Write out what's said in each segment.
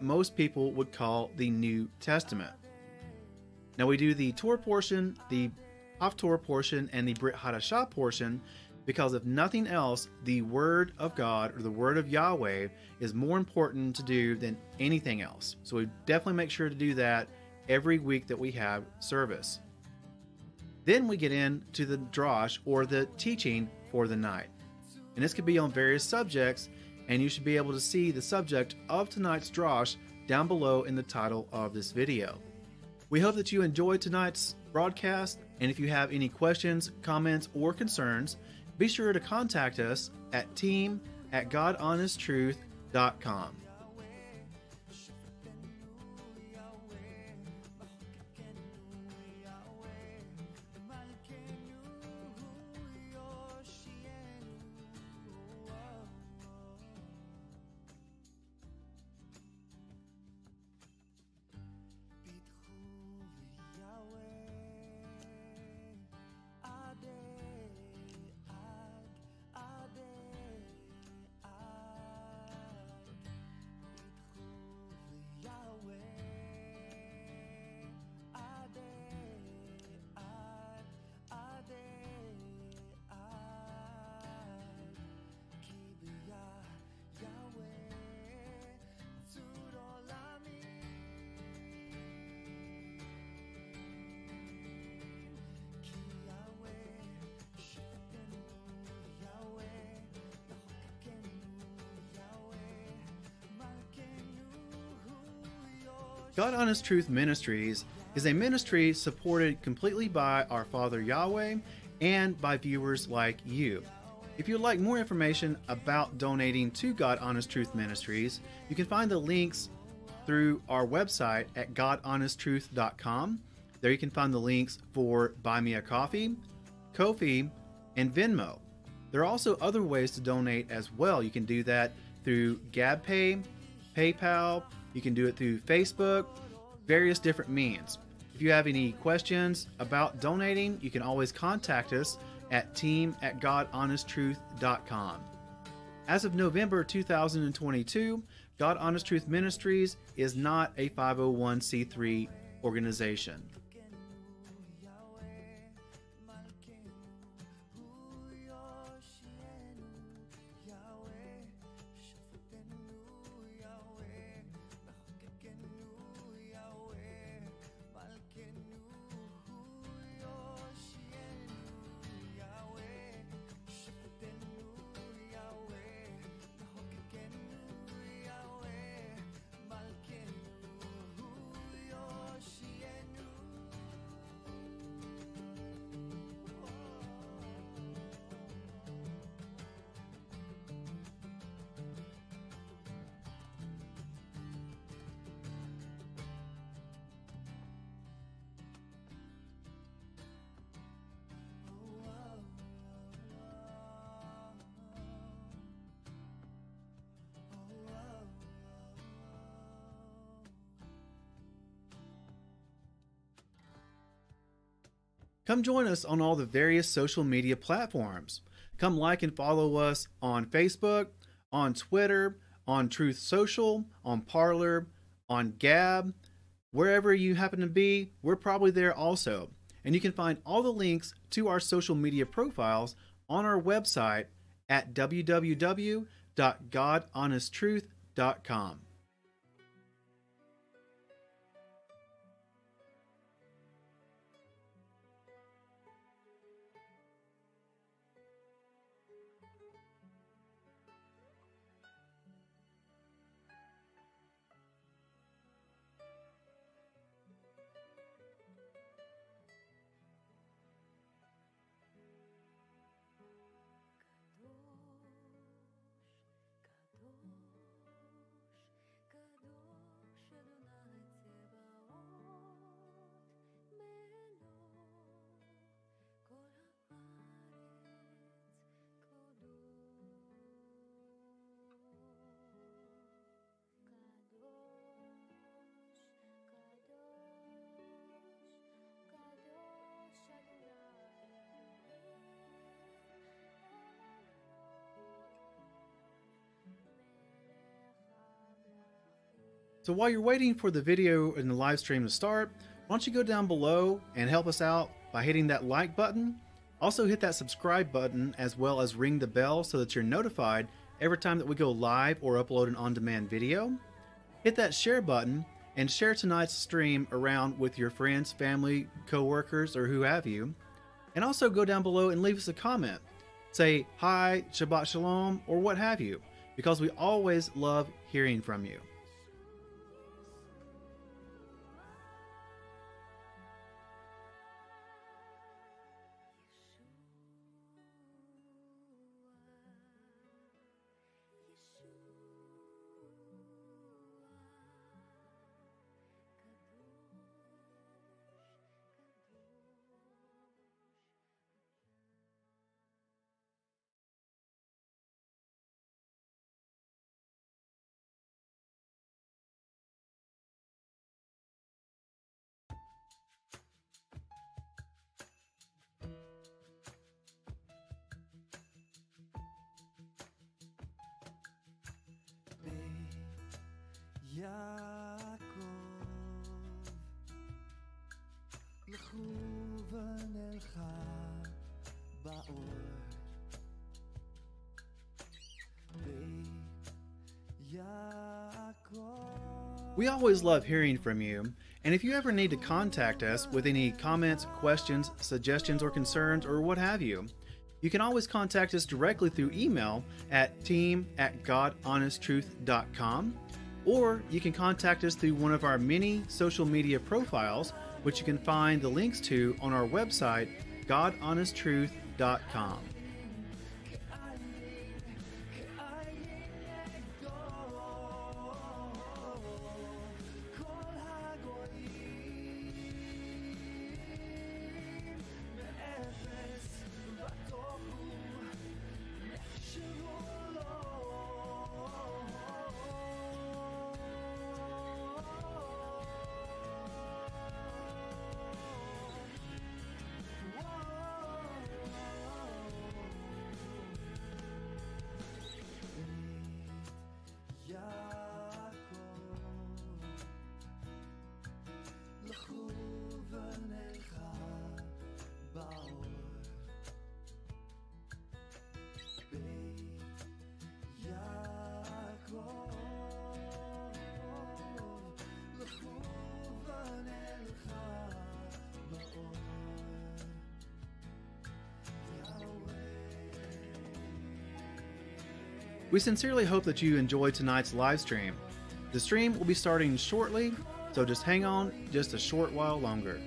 most people would call the New Testament. Now we do the Torah portion, the Haftorah portion, and the Brit Hadashah portion because if nothing else, the Word of God or the Word of Yahweh is more important to do than anything else. So we definitely make sure to do that every week that we have service. Then we get into the drosh or the teaching for the night. And this could be on various subjects, and you should be able to see the subject of tonight's drosh down below in the title of this video. We hope that you enjoyed tonight's broadcast, and if you have any questions, comments, or concerns, be sure to contact us at team at godhonesttruth.com. God Honest Truth Ministries is a ministry supported completely by our Father Yahweh and by viewers like you. If you'd like more information about donating to God Honest Truth Ministries, you can find the links through our website at godhonesttruth.com. There you can find the links for Buy Me a Coffee, Ko-fi, and Venmo. There are also other ways to donate as well. You can do that through GabPay, PayPal, you can do it through Facebook, various different means. If you have any questions about donating, you can always contact us at team at godhonesttruth.com. As of November 2022, God Honest Truth Ministries is not a 501c3 organization. Come join us on all the various social media platforms. Come like and follow us on Facebook, on Twitter, on Truth Social, on Parler, on Gab. Wherever you happen to be, we're probably there also. And you can find all the links to our social media profiles on our website at www.godhonesttruth.com. So while you're waiting for the video and the live stream to start, why don't you go down below and help us out by hitting that like button. Also hit that subscribe button as well as ring the bell so that you're notified every time that we go live or upload an on-demand video. Hit that share button and share tonight's stream around with your friends, family, co-workers, or who have you. And also go down below and leave us a comment. Say hi, Shabbat Shalom, or what have you, because we always love hearing from you. יעקב, לכוון אלך באור. בית יעקב. We always love hearing from you, and if you ever need to contact us with any comments, questions, suggestions, or concerns, or what have you, you can always contact us directly through email at team at godhonesttruth.com, or you can contact us through one of our many social media profiles, which you can find the links to on our website, godhonesttruth.com. We sincerely hope that you enjoyed tonight's live stream. The stream will be starting shortly, so just hang on just a short while longer.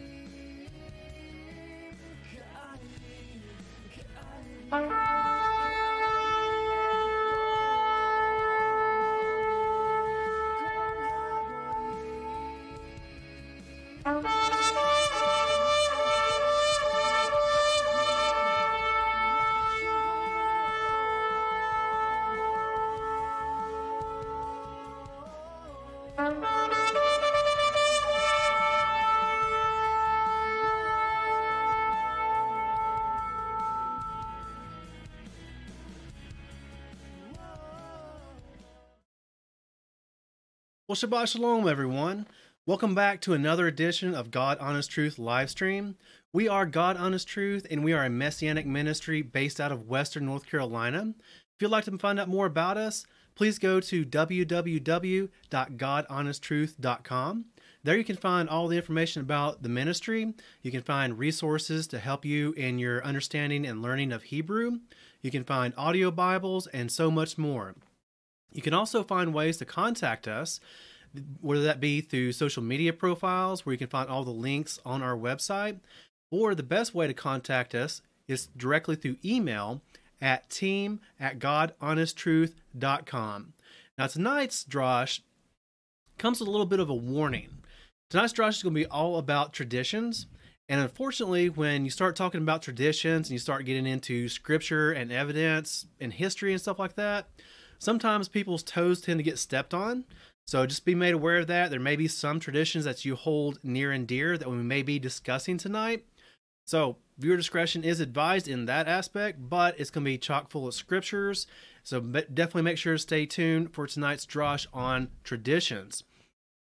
Shabbat Shalom, everyone. Welcome back to another edition of God Honest Truth Livestream. We are God Honest Truth, and we are a messianic ministry based out of Western North Carolina. If you'd like to find out more about us, please go to www.godhonesttruth.com. There you can find all the information about the ministry. You can find resources to help you in your understanding and learning of Hebrew. You can find audio Bibles and so much more. You can also find ways to contact us, whether that be through social media profiles, where you can find all the links on our website, or the best way to contact us is directly through email at team at godhonesttruth.com. Now, tonight's Drosh comes with a little bit of a warning. Tonight's Drosh is going to be all about traditions. And unfortunately, when you start talking about traditions and you start getting into scripture and evidence and history and stuff like that, sometimes people's toes tend to get stepped on. So just be made aware of that. There may be some traditions that you hold near and dear that we may be discussing tonight. So viewer discretion is advised in that aspect, but it's going to be chock full of scriptures. So definitely make sure to stay tuned for tonight's drosh on traditions.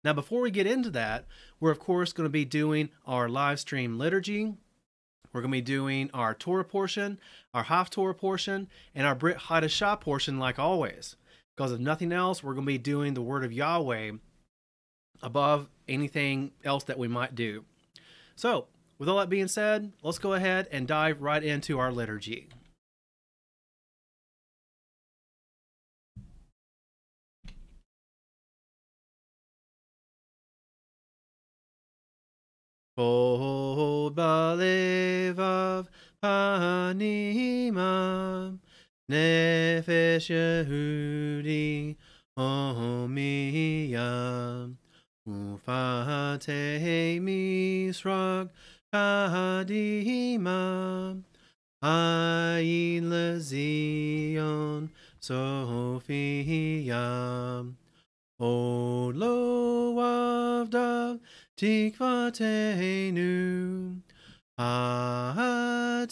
Now, before we get into that, we're of course going to be doing our live stream liturgy. We're going to be doing our Torah portion, our Haftorah portion, and our Brit Hadashah portion, like always. Because if nothing else, we're going to be doing the Word of Yahweh above anything else that we might do. So, with all that being said, let's go ahead and dive right into our liturgy. Kol balevav panimam nefesh Yehudi homiyam ufate misrag kadimam ayin lezion sophiyam. O lo avdav tikvatenu. Atikva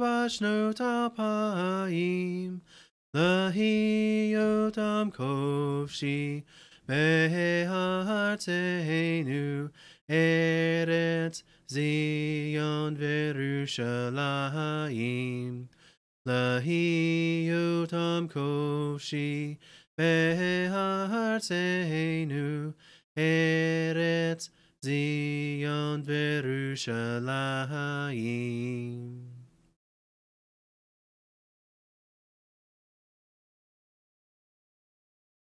bashnot alpaim Lahiotam kovshi Behartenu Eretz Zion Verushalayim Lahiotam kovshi Behartenu Eretz Zion Verushalayim.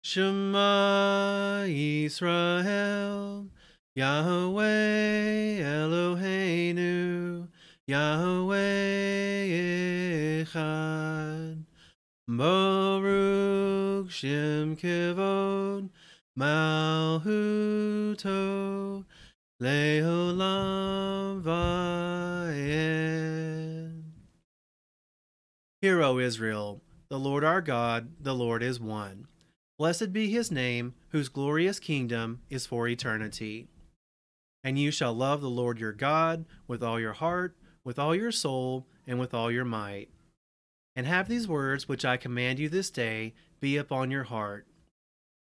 Shema Yisrael, Yahweh Eloheinu, Yahweh Echad. Baruch Shem Kevod, Malhuto, Leolam Vayed. Hear, O Israel, the Lord our God, the Lord is one. Blessed be his name, whose glorious kingdom is for eternity. And you shall love the Lord your God with all your heart, with all your soul, and with all your might. And have these words which I command you this day be upon your heart.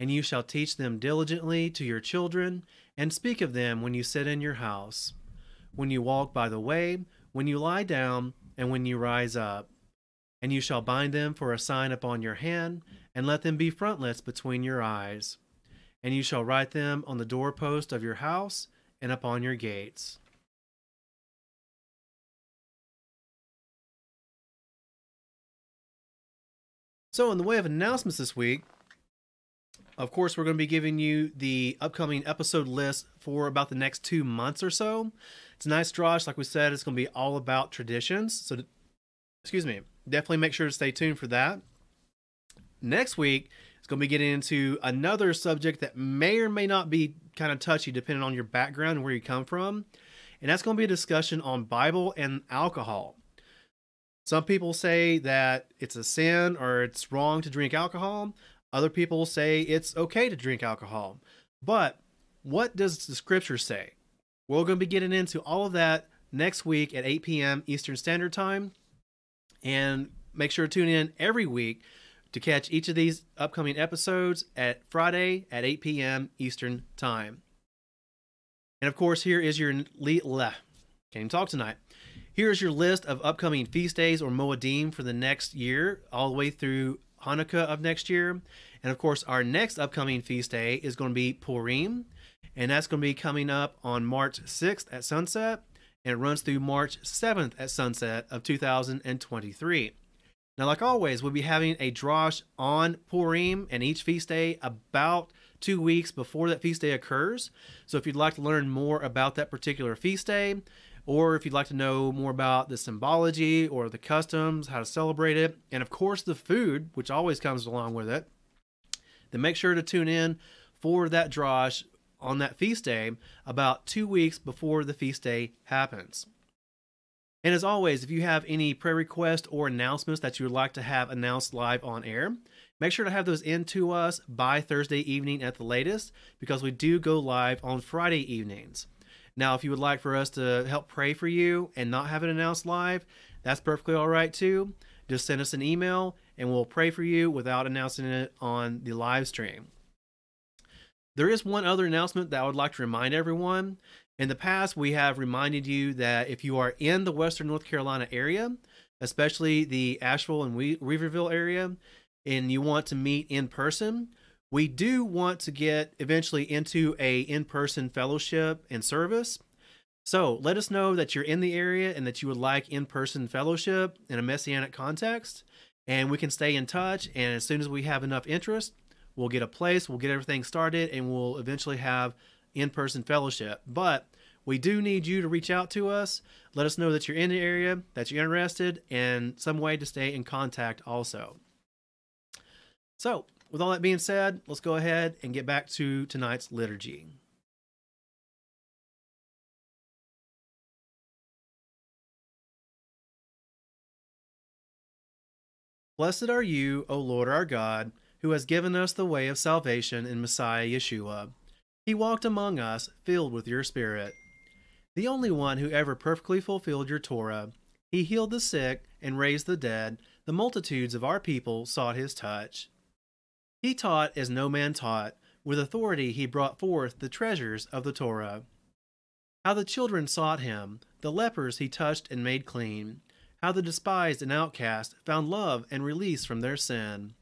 And you shall teach them diligently to your children, and speak of them when you sit in your house, when you walk by the way, when you lie down, and when you rise up. And you shall bind them for a sign upon your hand, and let them be frontlets between your eyes. And you shall write them on the doorpost of your house and upon your gates. So, in the way of announcements this week, of course, we're going to be giving you the upcoming episode list for about the next two months or so. It's a nice Drosh. Like we said, it's going to be all about traditions. So, excuse me, definitely make sure to stay tuned for that. Next week, it's going to be getting into another subject that may or may not be kind of touchy depending on your background and where you come from. And that's going to be a discussion on Bible and alcohol. Some people say that it's a sin or it's wrong to drink alcohol. Other people say it's okay to drink alcohol. But what does the scripture say? We're going to be getting into all of that next week at 8 p.m. Eastern Standard Time. And make sure to tune in every week to catch each of these upcoming episodes at Friday at 8 p.m. Eastern Time. And of course, here is your le- le- can't even talk tonight. Here is your list of upcoming feast days or Moedim for the next year, all the way through Hanukkah of next year. And of course, our next upcoming feast day is going to be Purim, and that's going to be coming up on March 6th at sunset, and it runs through March 7th at sunset of 2023. Now, like always, we'll be having a drosh on Purim and each feast day about two weeks before that feast day occurs. So if you'd like to learn more about that particular feast day, or if you'd like to know more about the symbology or the customs, how to celebrate it, and of course the food, which always comes along with it, then make sure to tune in for that drosh on that feast day about two weeks before the feast day happens. And as always, if you have any prayer requests or announcements that you would like to have announced live on air, make sure to have those in to us by Thursday evening at the latest because we do go live on Friday evenings. Now, if you would like for us to help pray for you and not have it announced live, that's perfectly all right too. Just send us an email and we'll pray for you without announcing it on the live stream. There is one other announcement that I would like to remind everyone. In the past, we have reminded you that if you are in the Western North Carolina area, especially the Asheville and we- Weaverville area, and you want to meet in person, we do want to get eventually into a in-person fellowship and service. So let us know that you're in the area and that you would like in-person fellowship in a messianic context, and we can stay in touch. And as soon as we have enough interest, we'll get a place, we'll get everything started, and we'll eventually have in-person fellowship. But we do need you to reach out to us. Let us know that you're in the area, that you're interested, and some way to stay in contact also. So, with all that being said, let's go ahead and get back to tonight's liturgy. Blessed are you, O Lord our God, who has given us the way of salvation in Messiah Yeshua. He walked among us, filled with your Spirit. The only one who ever perfectly fulfilled your Torah. He healed the sick and raised the dead. The multitudes of our people sought his touch. He taught as no man taught. With authority he brought forth the treasures of the Torah. How the children sought him, the lepers he touched and made clean. How the despised and outcast found love and release from their sin.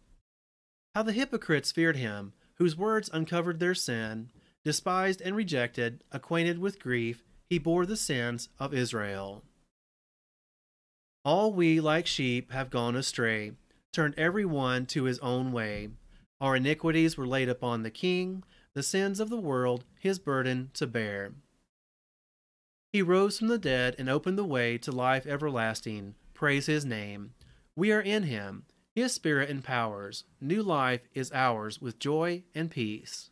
How the hypocrites feared him, whose words uncovered their sin. Despised and rejected, acquainted with grief, he bore the sins of Israel. All we, like sheep, have gone astray, turned every one to his own way. Our iniquities were laid upon the king, the sins of the world his burden to bear. He rose from the dead and opened the way to life everlasting. Praise his name. We are in him. His spirit empowers. New life is ours with joy and peace.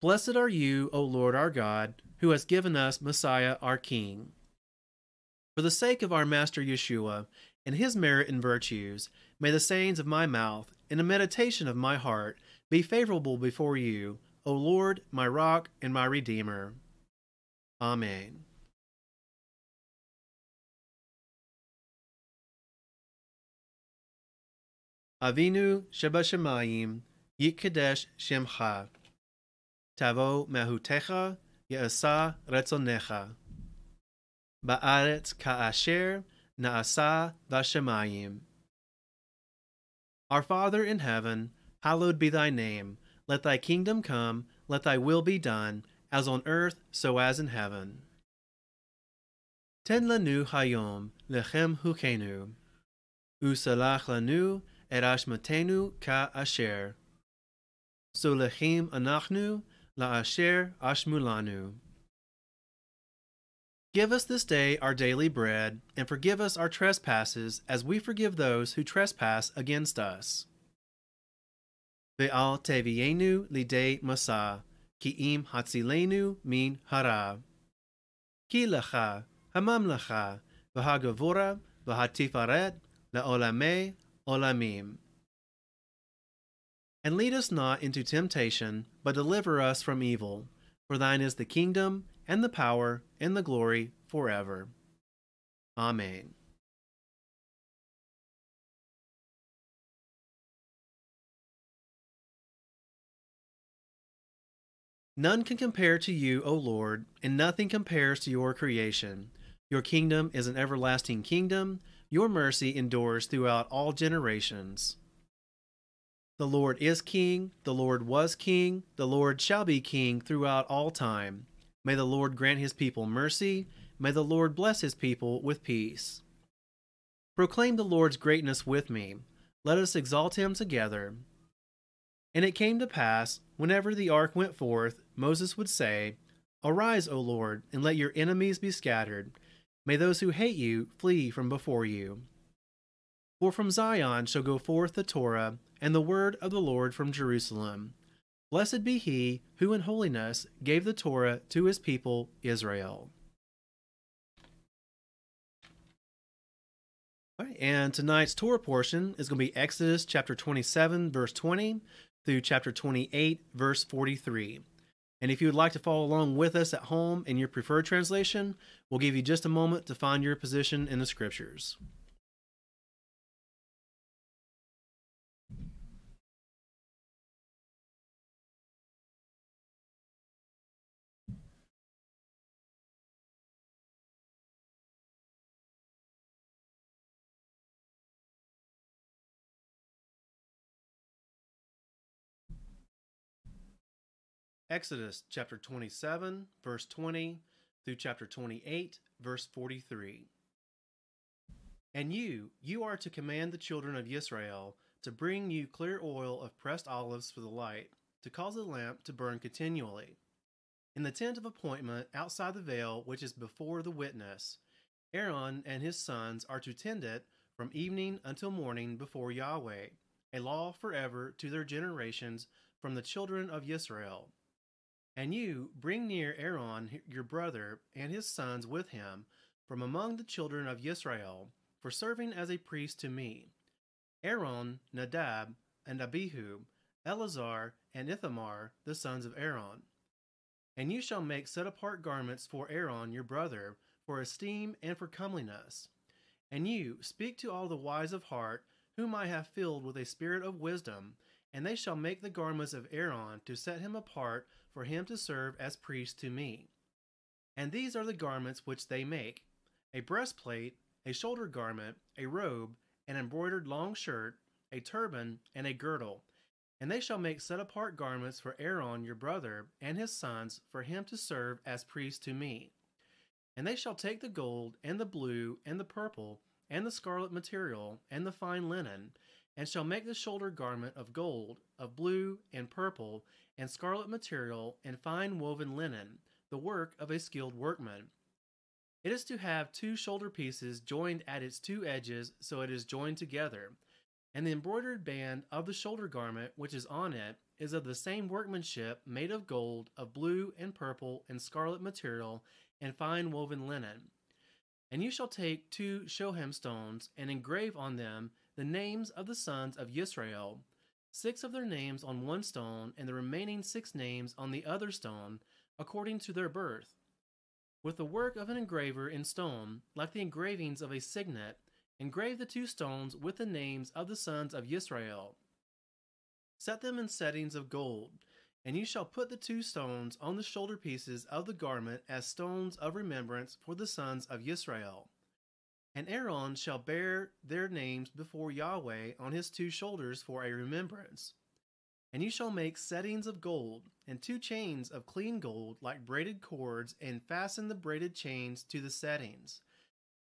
Blessed are you, O Lord our God, who has given us Messiah our King. For the sake of our Master Yeshua and his merit and virtues, may the sayings of my mouth and the meditation of my heart be favorable before you, O Lord, my rock and my redeemer. Amen. Avinu Shebashamayim, Yitkadesh Shemcha. Tavo Mehutecha, Ye'asa Retzonecha. Ba'aretz Ka'asher, Na'asa Vashemayim. Our Father in heaven, hallowed be thy name. Let thy kingdom come, let thy will be done, as on earth, so as in heaven. Ten lanu hayom, lechem hukenu. Usalach lanu, erashmatenu ka asher. So lechem anachnu, la asher ashmulanu. Give us this day our daily bread, and forgive us our trespasses, as we forgive those who trespass against us. Ve'al tevienu lidei masa, ki im hatzilenu min hara. Ki lecha, hamamlecha, v'hagavora, v'hatifaret, la'olame olamim. And lead us not into temptation, but deliver us from evil. For thine is the kingdom, and the power, and the glory, forever. Amen. None can compare to you, O Lord, and nothing compares to your creation. Your kingdom is an everlasting kingdom, your mercy endures throughout all generations. The Lord is king, the Lord was king, the Lord shall be king throughout all time. May the Lord grant his people mercy, may the Lord bless his people with peace. Proclaim the Lord's greatness with me, let us exalt him together. And it came to pass, whenever the ark went forth, Moses would say, Arise, O Lord, and let your enemies be scattered. May those who hate you flee from before you. For from Zion shall go forth the Torah, and the word of the Lord from Jerusalem. Blessed be he who in holiness gave the Torah to his people Israel. All right, and tonight's Torah portion is going to be Exodus chapter 27, verse 20 through chapter 28, verse 43. And if you would like to follow along with us at home in your preferred translation, we'll give you just a moment to find your position in the scriptures. Exodus chapter 27, verse 20 through chapter 28, verse 43. And you, you are to command the children of Israel to bring you clear oil of pressed olives for the light, to cause the lamp to burn continually. In the tent of appointment outside the veil which is before the witness, Aaron and his sons are to tend it from evening until morning before Yahweh, a law forever to their generations from the children of Israel. And you bring near Aaron your brother and his sons with him from among the children of Israel for serving as a priest to me. Aaron, Nadab, and Abihu, Eleazar, and Ithamar, the sons of Aaron. And you shall make set apart garments for Aaron your brother, for esteem and for comeliness. And you speak to all the wise of heart, whom I have filled with a spirit of wisdom, and they shall make the garments of Aaron to set him apart for him to serve as priest to me. And these are the garments which they make a breastplate, a shoulder garment, a robe, an embroidered long shirt, a turban, and a girdle. And they shall make set apart garments for Aaron your brother and his sons for him to serve as priest to me. And they shall take the gold, and the blue, and the purple, and the scarlet material, and the fine linen, and shall make the shoulder garment of gold, of blue, and purple, and scarlet material, and fine woven linen, the work of a skilled workman. It is to have two shoulder pieces joined at its two edges, so it is joined together. And the embroidered band of the shoulder garment which is on it is of the same workmanship, made of gold, of blue, and purple, and scarlet material, and fine woven linen. And you shall take two shoham stones, and engrave on them the names of the sons of Israel, six of their names on one stone, and the remaining six names on the other stone, according to their birth. With the work of an engraver in stone, like the engravings of a signet, engrave the two stones with the names of the sons of Israel. Set them in settings of gold, and you shall put the two stones on the shoulder pieces of the garment as stones of remembrance for the sons of Israel. And Aaron shall bear their names before Yahweh on his two shoulders for a remembrance. And you shall make settings of gold, and two chains of clean gold like braided cords, and fasten the braided chains to the settings.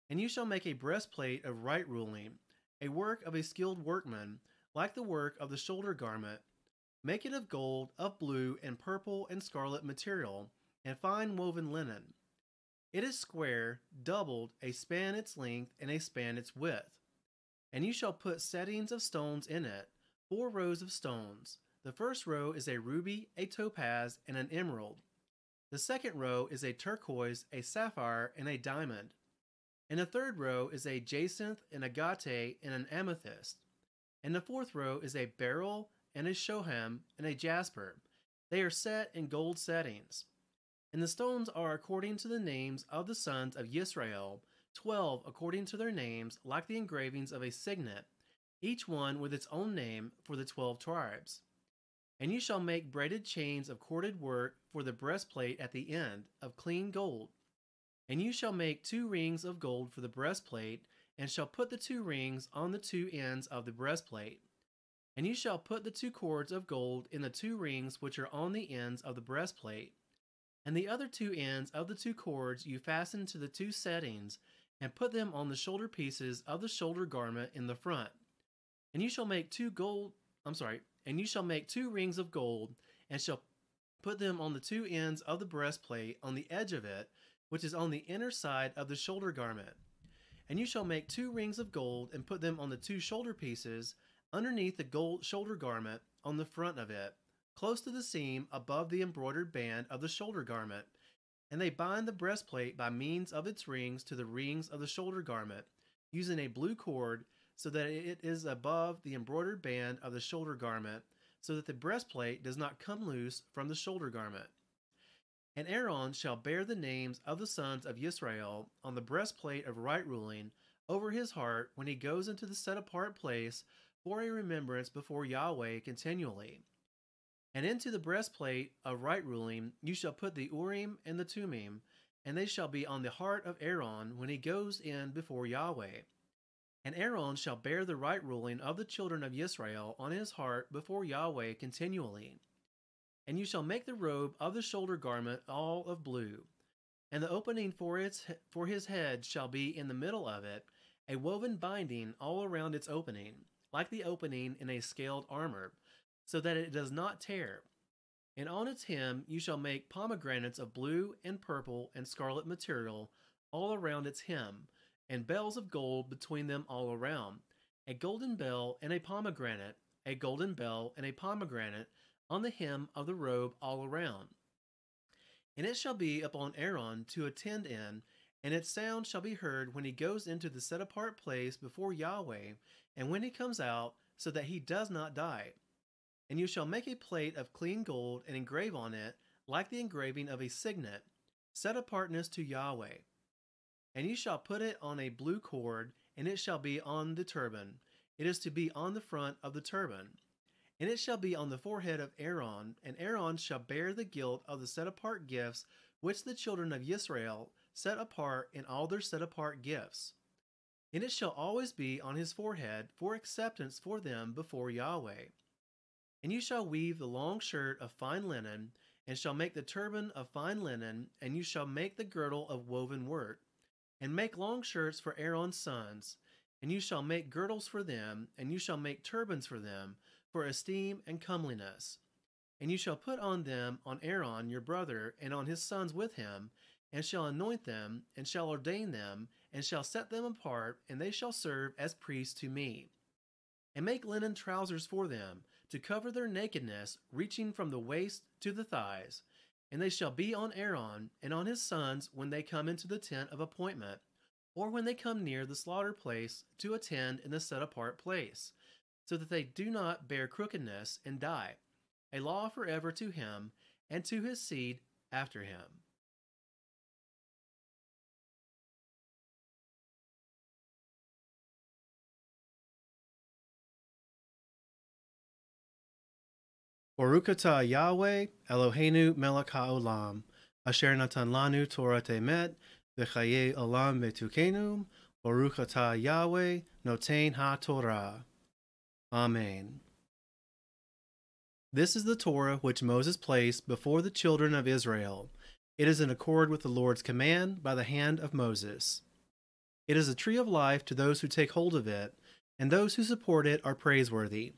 And you shall make a breastplate of right ruling, a work of a skilled workman, like the work of the shoulder garment. Make it of gold, of blue, and purple, and scarlet material, and fine woven linen. It is square, doubled, a span its length, and a span its width. And you shall put settings of stones in it, four rows of stones. The first row is a ruby, a topaz, and an emerald. The second row is a turquoise, a sapphire, and a diamond. And the third row is a jacinth, an agate, and an amethyst. And the fourth row is a beryl, and a shoham, and a jasper. They are set in gold settings. And the stones are according to the names of the sons of Israel, twelve according to their names, like the engravings of a signet, each one with its own name for the twelve tribes. And you shall make braided chains of corded work for the breastplate at the end, of clean gold. And you shall make two rings of gold for the breastplate, and shall put the two rings on the two ends of the breastplate. And you shall put the two cords of gold in the two rings which are on the ends of the breastplate. And the other two ends of the two cords you fasten to the two settings, and put them on the shoulder pieces of the shoulder garment in the front. And you shall make two gold, I'm sorry, and you shall make two rings of gold, and shall put them on the two ends of the breastplate on the edge of it, which is on the inner side of the shoulder garment. And you shall make two rings of gold, and put them on the two shoulder pieces underneath the gold shoulder garment on the front of it, close to the seam above the embroidered band of the shoulder garment. And they bind the breastplate by means of its rings to the rings of the shoulder garment, using a blue cord so that it is above the embroidered band of the shoulder garment, so that the breastplate does not come loose from the shoulder garment. And Aaron shall bear the names of the sons of Israel on the breastplate of right ruling over his heart when he goes into the set apart place for a remembrance before Yahweh continually. And into the breastplate of right ruling you shall put the Urim and the Tummim, and they shall be on the heart of Aaron when he goes in before Yahweh. And Aaron shall bear the right ruling of the children of Israel on his heart before Yahweh continually. And you shall make the robe of the shoulder garment all of blue, and the opening for its for his head shall be in the middle of it, a woven binding all around its opening, like the opening in a scaled armor, so that it does not tear. And on its hem you shall make pomegranates of blue and purple and scarlet material all around its hem, and bells of gold between them all around, a golden bell and a pomegranate, a golden bell and a pomegranate on the hem of the robe all around. And it shall be upon Aaron to attend in, and its sound shall be heard when he goes into the set apart place before Yahweh, and when he comes out, so that he does not die. And you shall make a plate of clean gold and engrave on it, like the engraving of a signet, set apartness to Yahweh. And you shall put it on a blue cord, and it shall be on the turban. It is to be on the front of the turban. And it shall be on the forehead of Aaron, and Aaron shall bear the guilt of the set apart gifts which the children of Israel set apart in all their set apart gifts. And it shall always be on his forehead for acceptance for them before Yahweh. And you shall weave the long shirt of fine linen, and shall make the turban of fine linen, and you shall make the girdle of woven work, and make long shirts for Aaron's sons, and you shall make girdles for them, and you shall make turbans for them, for esteem and comeliness. And you shall put on them on Aaron your brother, and on his sons with him, and shall anoint them, and shall ordain them, and shall set them apart, and they shall serve as priests to me. And make linen trousers for them, to cover their nakedness, reaching from the waist to the thighs. And they shall be on Aaron and on his sons when they come into the tent of appointment, or when they come near the slaughter place to attend in the set apart place, so that they do not bear crookedness and die. A law forever to him and to his seed after him. Baruch atah Yahweh Eloheinu melech haolam, asher natan lanu Torah temet, v'chaye olam betukenu, Baruch atah Yahweh noten ha-Torah. Amen. This is the Torah which Moses placed before the children of Israel. It is in accord with the Lord's command by the hand of Moses. It is a tree of life to those who take hold of it, and those who support it are praiseworthy.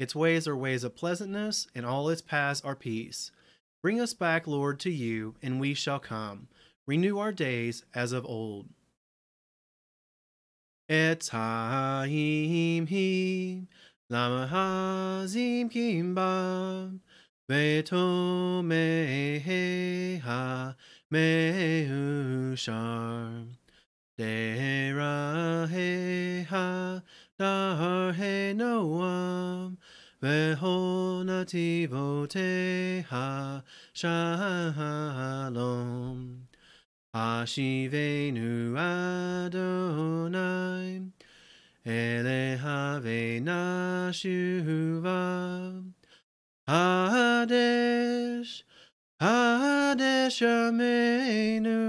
Its ways are ways of pleasantness, and all its paths are peace. Bring us back, Lord, to you, and we shall come. Renew our days as of old. Etzahim him, lama hazim kimbam, veto meha meushar. Deraheha he noam, vehonativoteha shalom. Hashivenu Adonai, Elehave Nashuva, Hadesh, Hadesh Yameinu,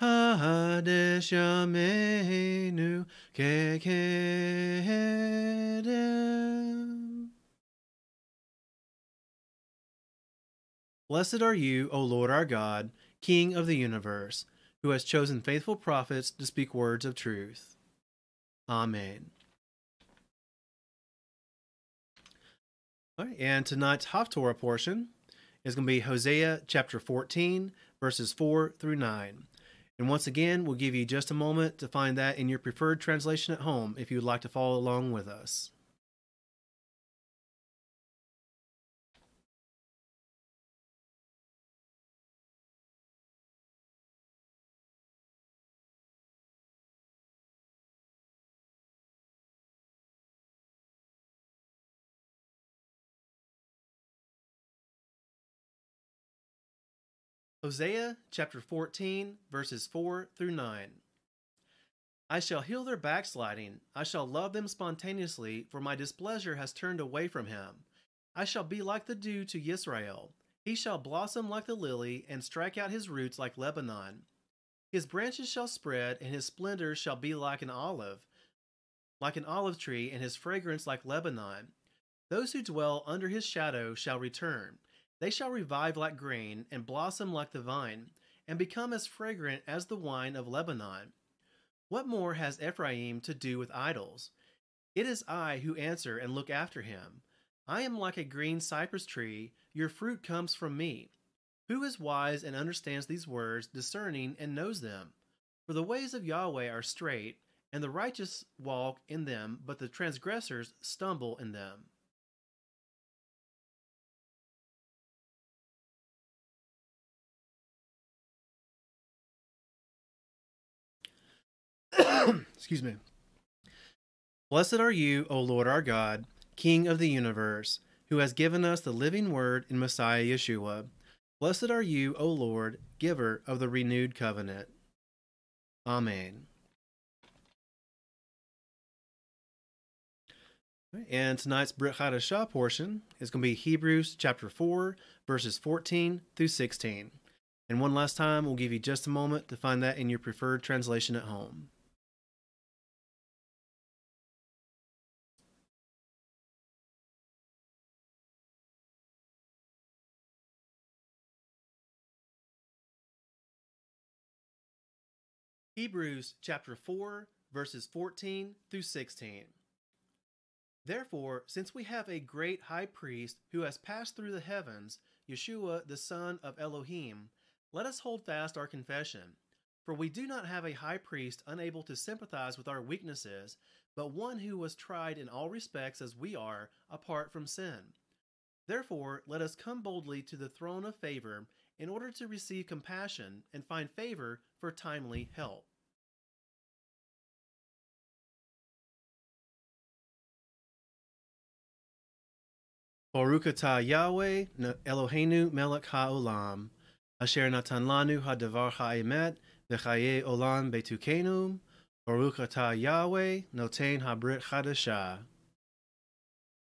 Hadesh Yameinu. Blessed are you, O Lord our God, King of the universe, who has chosen faithful prophets to speak words of truth. Amen. All right, and tonight's Haftorah portion is going to be Hosea chapter 14, verses 4 through 9. And once again, we'll give you just a moment to find that in your preferred translation at home if you would like to follow along with us. Hosea chapter 14, verses 4 through 9. I shall heal their backsliding. I shall love them spontaneously, for my displeasure has turned away from him. I shall be like the dew to Israel. He shall blossom like the lily and strike out his roots like Lebanon. His branches shall spread, and his splendor shall be like an olive, like an olive tree, and his fragrance like Lebanon. Those who dwell under his shadow shall return. They shall revive like grain, and blossom like the vine, and become as fragrant as the wine of Lebanon. What more has Ephraim to do with idols? It is I who answer and look after him. I am like a green cypress tree, your fruit comes from me. Who is wise and understands these words, discerning and knows them? For the ways of Yahweh are straight, and the righteous walk in them, but the transgressors stumble in them. Excuse me. Blessed are you, O Lord our God, King of the universe, who has given us the living word in Messiah Yeshua. Blessed are you, O Lord, giver of the renewed covenant. Amen. And tonight's Brit Hadashah portion is going to be Hebrews chapter 4, verses 14 through 16. And one last time, we'll give you just a moment to find that in your preferred translation at home. Hebrews chapter 4, verses 14 through 16. Therefore, since we have a great high priest who has passed through the heavens, Yeshua, the Son of Elohim, let us hold fast our confession. For we do not have a high priest unable to sympathize with our weaknesses, but one who was tried in all respects as we are, apart from sin. Therefore, let us come boldly to the throne of favor in order to receive compassion and find favor for timely help. Baruch Yahweh Eloheinu melech haolam, asher natan lanu hadavar ha'emet v'chaye olam betukenu, Baruch atah Yahweh noten habrit chadashah.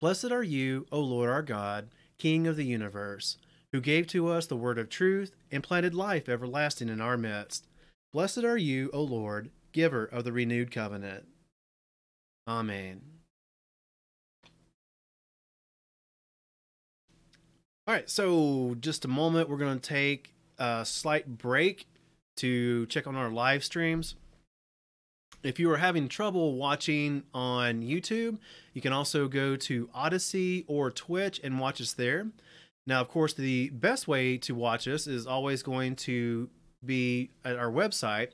Blessed are you, O Lord our God, King of the universe, who gave to us the word of truth and planted life everlasting in our midst. Blessed are you, O Lord, giver of the renewed covenant. Amen. All right, so just a moment. We're going to take a slight break to check on our live streams. If you are having trouble watching on YouTube, you can also go to Odysee or Twitch and watch us there. Now, of course, the best way to watch us is always going to be at our website,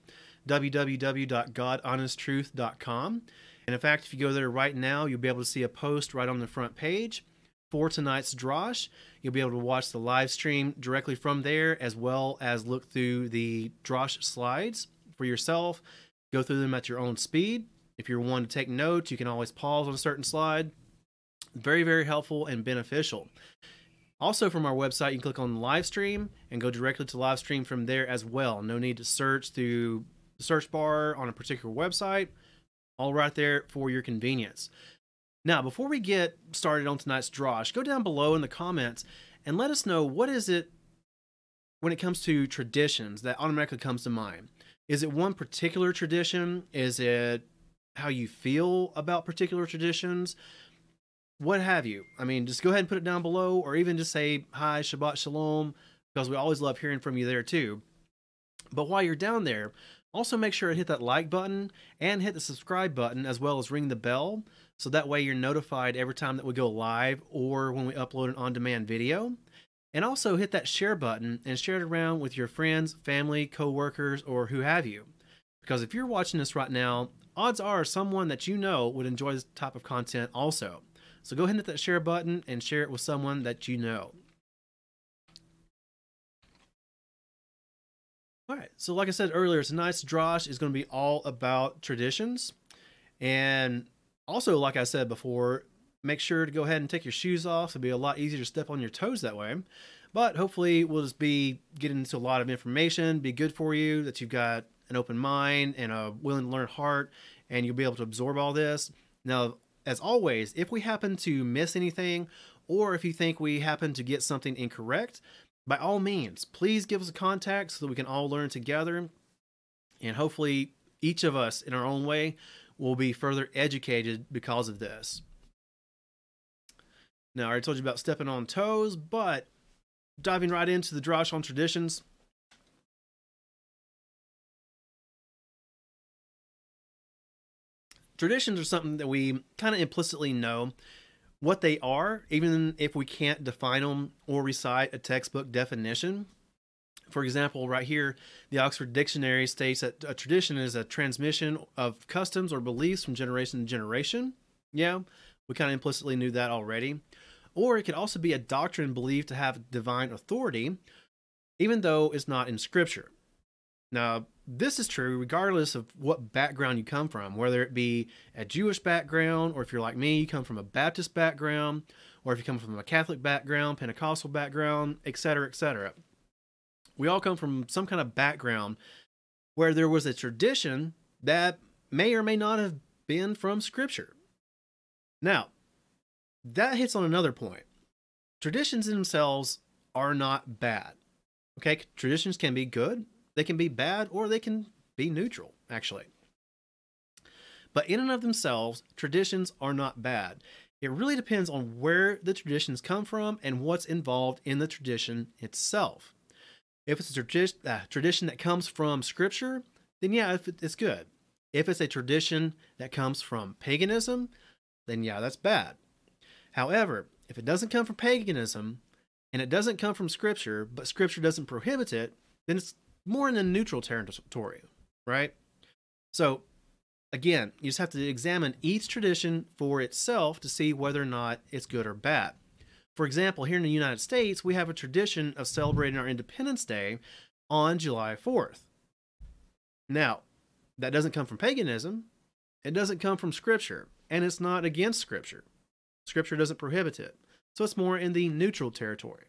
www.godhonesttruth.com. And in fact, if you go there right now, you'll be able to see a post right on the front page for tonight's drosh. You'll be able to watch the live stream directly from there, as well as look through the drosh slides for yourself. Go through them at your own speed. If you're one to take notes, you can always pause on a certain slide. Very, very helpful and beneficial. Also, from our website, you can click on live stream and go directly to live stream from there as well. No need to search through the search bar on a particular website. All right there for your convenience. Now, before we get started on tonight's drosh, go down below in the comments and let us know what is it when it comes to traditions that automatically comes to mind. Is it one particular tradition? Is it how you feel about particular traditions? What have you? I mean, just go ahead and put it down below, or even just say hi, Shabbat Shalom, because we always love hearing from you there too. But while you're down there, also make sure to hit that like button and hit the subscribe button as well as ring the bell so that way you're notified every time that we go live or when we upload an on demand video. And also hit that share button and share it around with your friends, family, coworkers, or who have you. Because if you're watching this right now, odds are someone that you know would enjoy this type of content also. So go ahead and hit that share button and share it with someone that you know. All right, so like I said earlier, tonight's drosh is going to be all about traditions. And also, like I said before, make sure to go ahead and take your shoes off. It'll be a lot easier to step on your toes that way. But hopefully, we'll just be getting into a lot of information, be good for you, that you've got an open mind and a willing to learn heart, and you'll be able to absorb all this. Now, as always, if we happen to miss anything, or if you think we happen to get something incorrect, by all means, please give us a contact so that we can all learn together. And hopefully, each of us in our own way will be further educated because of this. Now, I already told you about stepping on toes, but diving right into the drosh on traditions. Traditions are something that we kind of implicitly know what they are, even if we can't define them or recite a textbook definition. For example, right here, the Oxford Dictionary states that a tradition is a transmission of customs or beliefs from generation to generation. Yeah, we kind of implicitly knew that already. Or it could also be a doctrine believed to have divine authority, even though it's not in Scripture. Now, this is true regardless of what background you come from, whether it be a Jewish background, or if you're like me, you come from a Baptist background, or if you come from a Catholic background, Pentecostal background, etc., etc. We all come from some kind of background where there was a tradition that may or may not have been from Scripture. Now, that hits on another point. Traditions themselves are not bad. Okay, traditions can be good, they can be bad, or they can be neutral, actually. But in and of themselves, traditions are not bad. It really depends on where the traditions come from and what's involved in the tradition itself. If it's a tradi- uh, tradition that comes from scripture, then yeah, it's good. If it's a tradition that comes from paganism, then yeah, that's bad. However, if it doesn't come from paganism and it doesn't come from scripture, but scripture doesn't prohibit it, then it's more in the neutral territory, right? So, again, you just have to examine each tradition for itself to see whether or not it's good or bad. For example, here in the United States, we have a tradition of celebrating our Independence Day on July 4th. Now, that doesn't come from paganism, it doesn't come from Scripture, and it's not against Scripture. Scripture doesn't prohibit it, so it's more in the neutral territory.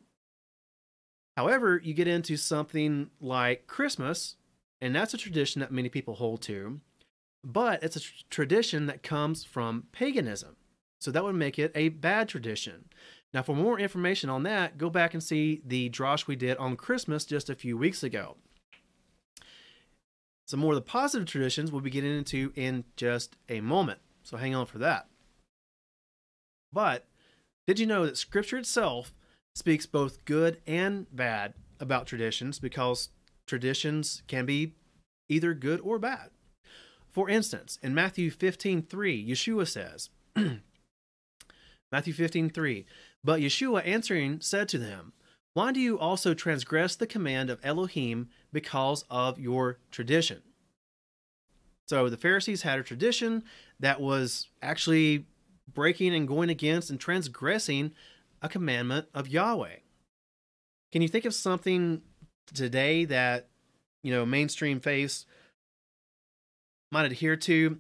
However, you get into something like Christmas, and that's a tradition that many people hold to, but it's a tr- tradition that comes from paganism. So that would make it a bad tradition. Now, for more information on that, go back and see the drosh we did on Christmas just a few weeks ago. Some more of the positive traditions we'll be getting into in just a moment. So hang on for that. But did you know that Scripture itself speaks both good and bad about traditions because traditions can be either good or bad? For instance, in Matthew 15:3, Yeshua says, Matthew 15:3, but Yeshua answering said to them, Why do you also transgress the command of Elohim because of your tradition? So the Pharisees had a tradition that was actually breaking and going against and transgressing a commandment of Yahweh. Can you think of something today that, you know, mainstream faiths might adhere to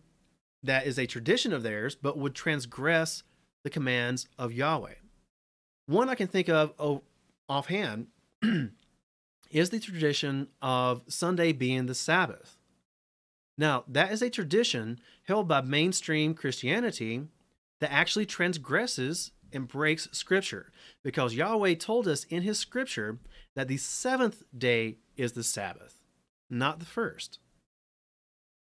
that is a tradition of theirs, but would transgress the commands of Yahweh? One I can think of offhand is the tradition of Sunday being the Sabbath. Now, that is a tradition held by mainstream Christianity that actually transgresses and breaks scripture because Yahweh told us in his scripture that the seventh day is the Sabbath, not the first.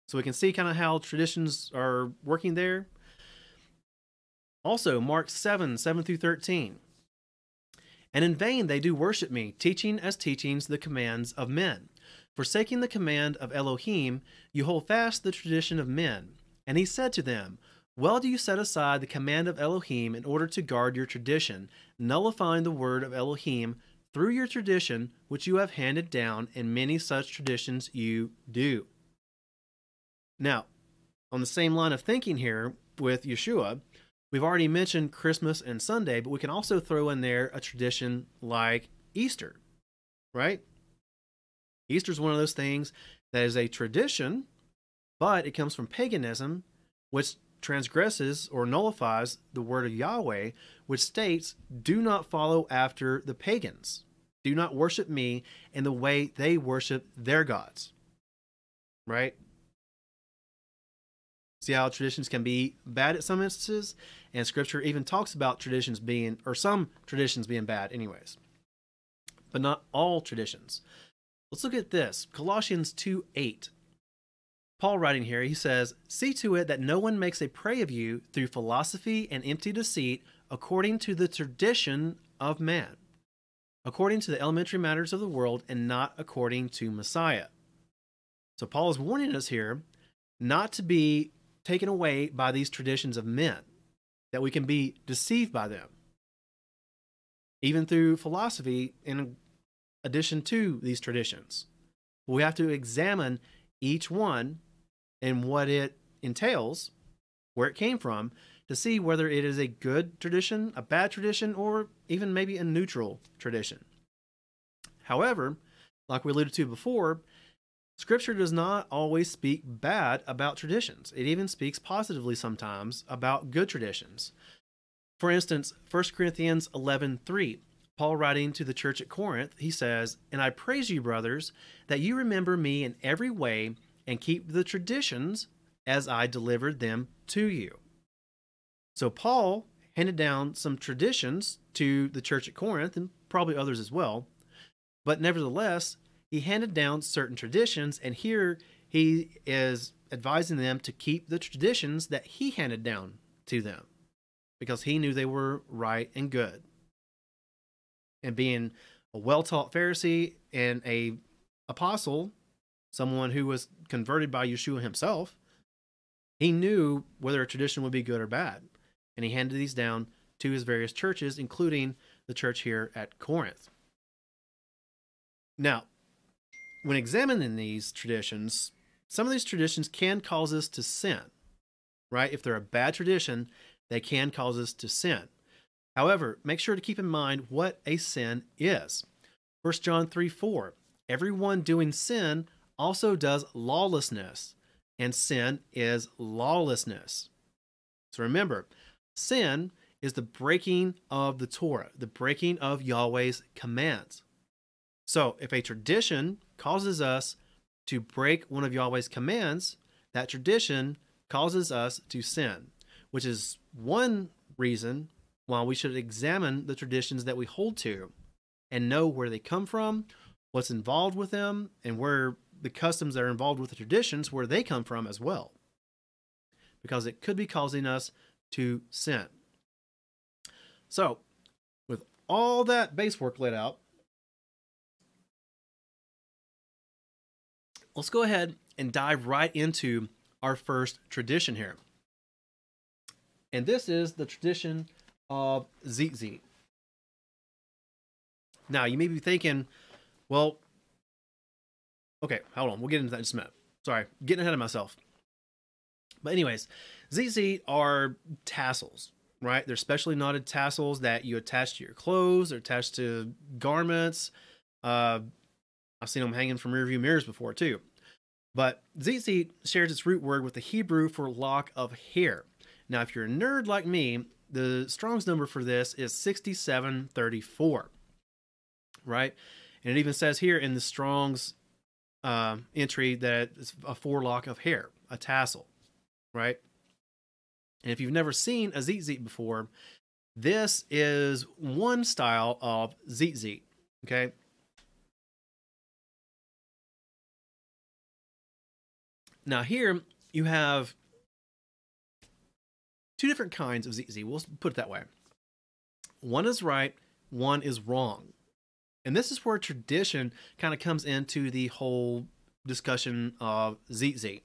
So we can see kind of how traditions are working there. Also, Mark 7 7 through 13. And in vain they do worship me, teaching as teachings the commands of men. Forsaking the command of Elohim, you hold fast the tradition of men. And he said to them, Well do you set aside the command of Elohim in order to guard your tradition, nullifying the word of Elohim through your tradition, which you have handed down, and many such traditions you do. Now, on the same line of thinking here with Yeshua, we've already mentioned Christmas and Sunday, but we can also throw in there a tradition like Easter, right? Easter is one of those things that is a tradition, but it comes from paganism, which transgresses or nullifies the word of Yahweh, which states, Do not follow after the pagans. Do not worship me in the way they worship their gods. Right? See how traditions can be bad at some instances? And scripture even talks about traditions being, or some traditions being bad, anyways. But not all traditions. Let's look at this Colossians 2 8. Paul writing here, he says, See to it that no one makes a prey of you through philosophy and empty deceit according to the tradition of man, according to the elementary matters of the world, and not according to Messiah. So Paul is warning us here not to be taken away by these traditions of men, that we can be deceived by them, even through philosophy in addition to these traditions. We have to examine each one and what it entails, where it came from, to see whether it is a good tradition, a bad tradition, or even maybe a neutral tradition. However, like we alluded to before, Scripture does not always speak bad about traditions. It even speaks positively sometimes about good traditions. For instance, 1 Corinthians 11:3, Paul writing to the church at Corinth, he says, "And I praise you, brothers, that you remember me in every way and keep the traditions as I delivered them to you." So Paul handed down some traditions to the church at Corinth and probably others as well. But nevertheless, he handed down certain traditions, and here he is advising them to keep the traditions that he handed down to them because he knew they were right and good. And being a well-taught Pharisee and a apostle, someone who was converted by Yeshua himself, he knew whether a tradition would be good or bad. And he handed these down to his various churches, including the church here at Corinth. Now, when examining these traditions, some of these traditions can cause us to sin, right? If they're a bad tradition, they can cause us to sin. However, make sure to keep in mind what a sin is. 1 John 3 4. Everyone doing sin also does lawlessness, and sin is lawlessness. So remember, sin is the breaking of the Torah, the breaking of Yahweh's commands. So if a tradition causes us to break one of Yahweh's commands, that tradition causes us to sin, which is one reason why we should examine the traditions that we hold to and know where they come from, what's involved with them, and where the customs that are involved with the traditions, where they come from as well. Because it could be causing us to sin. So, with all that base work laid out, let's go ahead and dive right into our first tradition here. And this is the tradition of Tzitzit. Now, you may be thinking, well, okay, hold on. We'll get into that in just a minute. Sorry, getting ahead of myself. But, anyways, Tzitzit are tassels, right? They're specially knotted tassels that you attach to your clothes, they're attached to garments. Uh, I've seen them hanging from rearview mirrors before too. But tzitzit shares its root word with the Hebrew for lock of hair. Now, if you're a nerd like me, the Strong's number for this is 6734, right? And it even says here in the Strong's uh, entry that it's a forelock of hair, a tassel, right? And if you've never seen a tzitzit before, this is one style of tzitzit, okay? Now here you have two different kinds of tzitzit. We'll put it that way. One is right, one is wrong. And this is where tradition kind of comes into the whole discussion of tzitzit.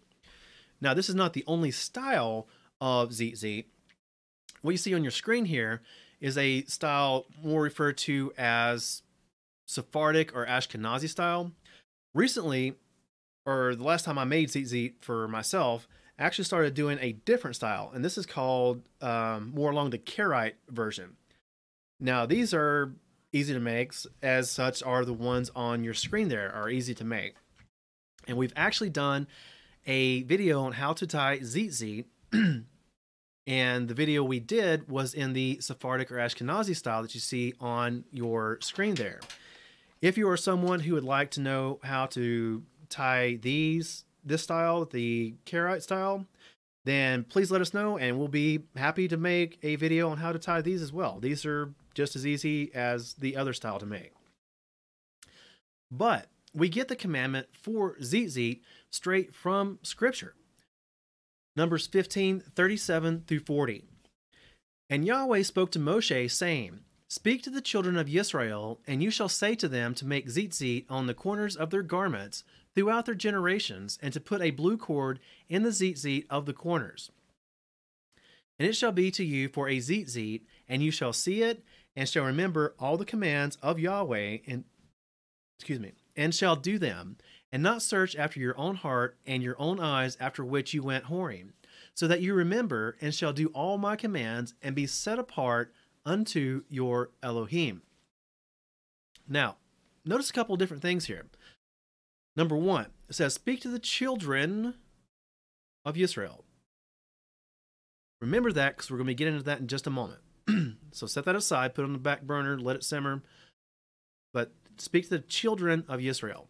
Now, this is not the only style of tzitzit. What you see on your screen here is a style more referred to as Sephardic or Ashkenazi style. Recently, or the last time I made tzitzit for myself, I actually started doing a different style, and this is called um, more along the Karaite version. Now, these are easy to make, as such are the ones on your screen there are easy to make. And we've actually done a video on how to tie tzitzit, and the video we did was in the Sephardic or Ashkenazi style that you see on your screen there. If you are someone who would like to know how to tie these this style, the Karaite style, then please let us know and we'll be happy to make a video on how to tie these as well. These are just as easy as the other style to make. But we get the commandment for tzitzit straight from scripture. Numbers 15, 37 through 40. And Yahweh spoke to Moshe, saying, Speak to the children of Israel, and you shall say to them to make tzitzit on the corners of their garments throughout their generations, and to put a blue cord in the tzitzit of the corners. And it shall be to you for a tzitzit, and you shall see it, and shall remember all the commands of Yahweh, and excuse me, and shall do them, and not search after your own heart and your own eyes after which you went whoring, so that you remember and shall do all my commands and be set apart unto your Elohim. Now, notice a couple of different things here. Number one, it says, Speak to the children of Israel. Remember that because we're going to be getting into that in just a moment. so set that aside, put it on the back burner, let it simmer. But speak to the children of Israel.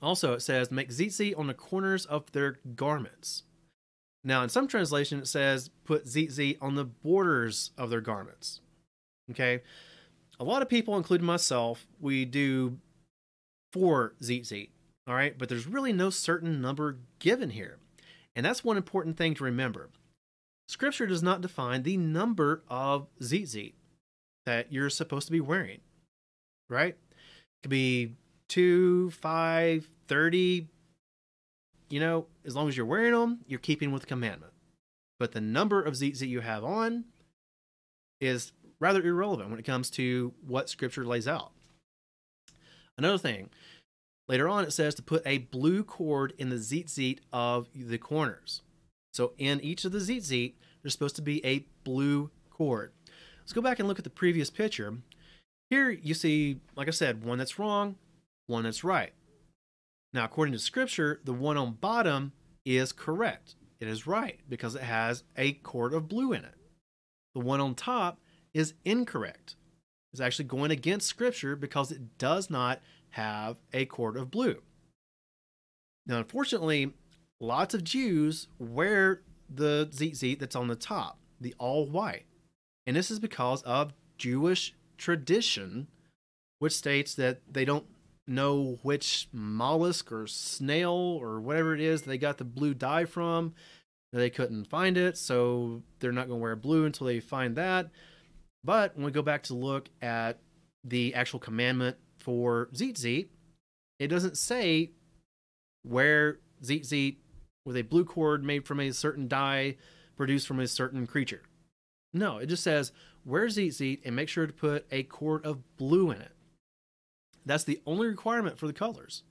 Also, it says, Make tzitzit on the corners of their garments. Now, in some translation, it says, Put tzitzit on the borders of their garments. Okay? A lot of people, including myself, we do four tzitzit. All right? But there's really no certain number given here. And that's one important thing to remember. Scripture does not define the number of tzitzit that you're supposed to be wearing, right? It could be two, five, thirty. You know, as long as you're wearing them, you're keeping with the commandment. But the number of tzitzit you have on is rather irrelevant when it comes to what Scripture lays out. Another thing, later on it says to put a blue cord in the tzitzit of the corners. So in each of the tzitzit, there's supposed to be a blue cord. Let's go back and look at the previous picture. Here you see, like I said, one that's wrong, one that's right. Now, according to scripture, the one on bottom is correct. It is right because it has a cord of blue in it. The one on top is incorrect. It's actually going against scripture because it does not have a cord of blue. Now, unfortunately, lots of Jews wear the tzitzit that's on the top, the all white. And this is because of Jewish tradition, which states that they don't know which mollusk or snail or whatever it is they got the blue dye from. They couldn't find it, so they're not going to wear blue until they find that. But when we go back to look at the actual commandment for tzitzit, it doesn't say wear tzitzit with a blue cord made from a certain dye produced from a certain creature. No, it just says wear tzitzit and make sure to put a cord of blue in it. That's the only requirement for the colors,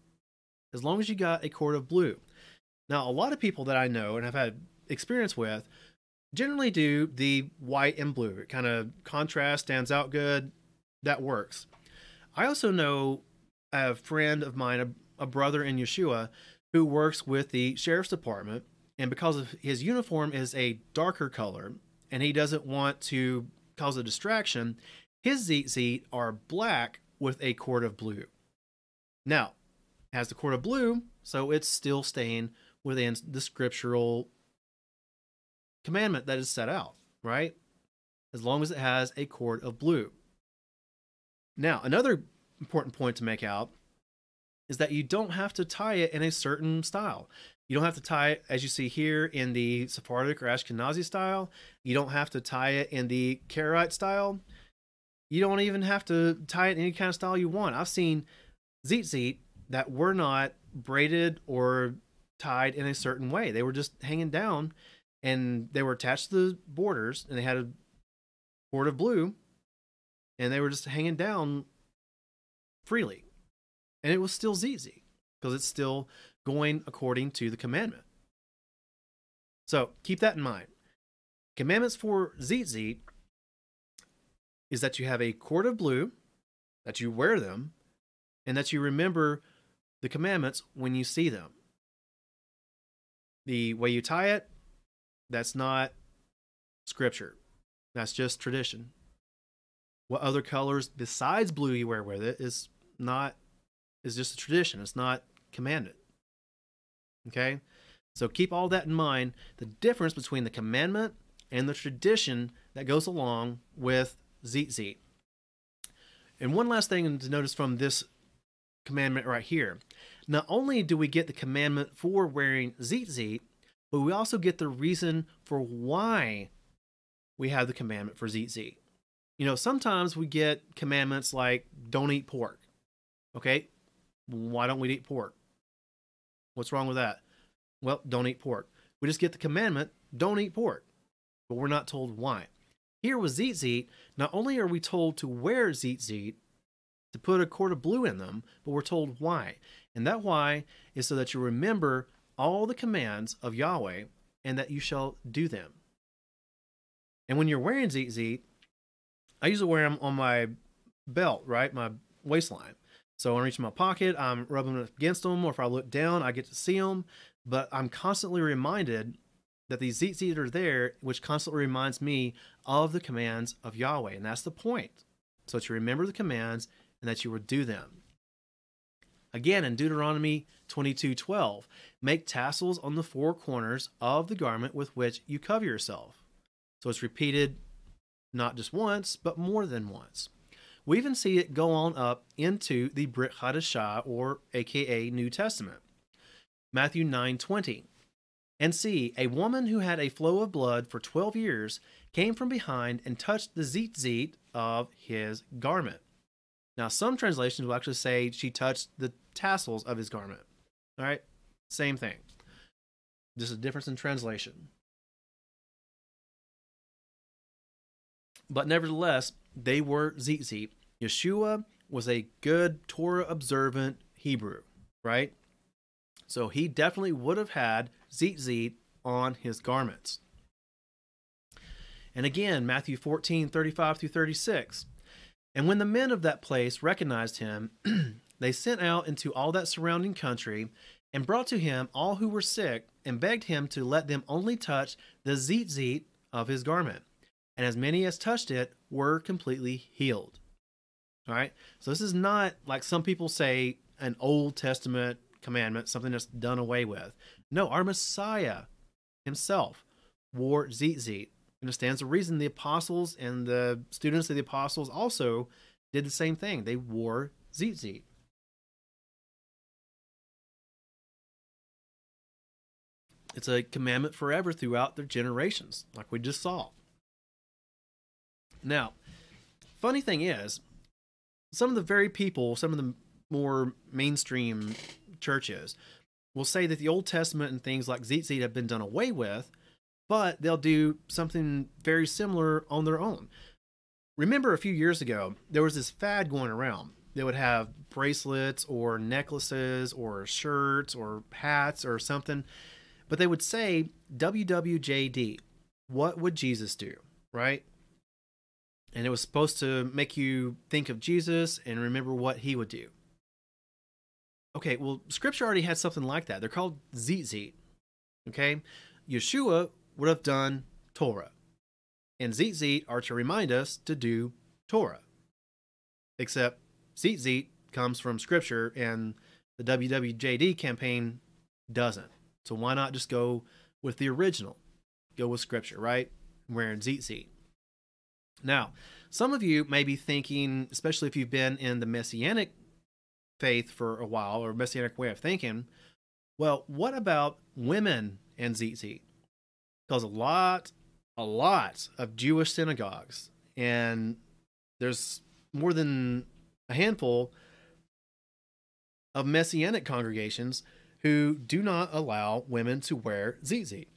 as long as you got a cord of blue. Now, a lot of people that I know and have had experience with generally do the white and blue. It kind of contrast, stands out good. That works. I also know a friend of mine, a, a brother in Yeshua, who works with the sheriff's department. And because of his uniform is a darker color and he doesn't want to cause a distraction, his tzitzit are black with a cord of blue. Now, has the cord of blue, so it's still staying within the scriptural commandment that is set out, right? As long as it has a cord of blue. Now, another important point to make out is that you don't have to tie it in a certain style. You don't have to tie it, as you see here, in the Sephardic or Ashkenazi style. You don't have to tie it in the Karaite style. You don't even have to tie it in any kind of style you want. I've seen tzitzit that were not braided or tied in a certain way. They were just hanging down and they were attached to the borders and they had a cord of blue and they were just hanging down freely and it was still tzitzit because it's still going according to the commandment. So keep that in mind. Commandments for tzitzit is that you have a cord of blue, that you wear them, and that you remember the commandments when you see them. The way you tie it, that's not scripture. That's just tradition. What other colors besides blue you wear with it is not is just a tradition. It's not commanded. Okay? So keep all that in mind. The difference between the commandment and the tradition that goes along with tzitzit. And one last thing to notice from this commandment right here. Not only do we get the commandment for wearing tzitzit, but we also get the reason for why we have the commandment for tzitzit. You know, sometimes we get commandments like don't eat pork. Okay, why don't we eat pork? What's wrong with that? Well, don't eat pork. We just get the commandment don't eat pork, but we're not told why. Here with tzitzit, not only are we told to wear tzitzit, to put a cord of blue in them, but we're told why. And that why is so that you remember all the commands of Yahweh and that you shall do them. And when you're wearing tzitzit, I usually wear them on my belt, right? My waistline. So when I reach in my pocket, I'm rubbing against them, or if I look down, I get to see them. But I'm constantly reminded that these tzitzit are there, which constantly reminds me of the commands of Yahweh. And that's the point. So you remember the commands and that you will do them. Again, in Deuteronomy 22:12, make tassels on the four corners of the garment with which you cover yourself. So it's repeated not just once, but more than once. We even see it go on up into the Brit Hadashah, or aka New Testament. Matthew 9:20. And see, a woman who had a flow of blood for 12 years came from behind and touched the tzitzit of his garment. Now, some translations will actually say she touched the tassels of his garment. All right, same thing. Just a difference in translation. But nevertheless, they were tzitzit. Yeshua was a good Torah observant Hebrew, right? So he definitely would have had tzitzit on his garments. And again, Matthew 14, 35 through 36. And when the men of that place recognized him, they sent out into all that surrounding country and brought to him all who were sick and begged him to let them only touch the tzitzit of his garment. And as many as touched it were completely healed. All right. So this is not like some people say an Old Testament commandment, something that's done away with. No, our Messiah himself wore tzitzit. And it stands to reason the apostles and the students of the apostles also did the same thing. They wore tzitzit. It's a commandment forever throughout their generations, like we just saw. Now, funny thing is, some of the very people, some of the more mainstream churches, will say that the Old Testament and things like tzitzit have been done away with, but they'll do something very similar on their own. Remember a few years ago, there was this fad going around. They would have bracelets or necklaces or shirts or hats or something, but they would say WWJD. What would Jesus do? Right? And it was supposed to make you think of Jesus and remember what he would do. Okay, well, scripture already had something like that. They're called tzitzit. Okay? Yeshua would have done Torah. And tzitzit are to remind us to do Torah. Except tzitzit comes from scripture and the WWJD campaign doesn't. So why not just go with the original? Go with scripture, right? Wearing tzitzit. Now, some of you may be thinking, especially if you've been in the Messianic faith for a while or Messianic way of thinking, well, what about women and tzitzit? Because a lot, a lot of Jewish synagogues, and there's more than a handful of Messianic congregations who do not allow women to wear tzitzit.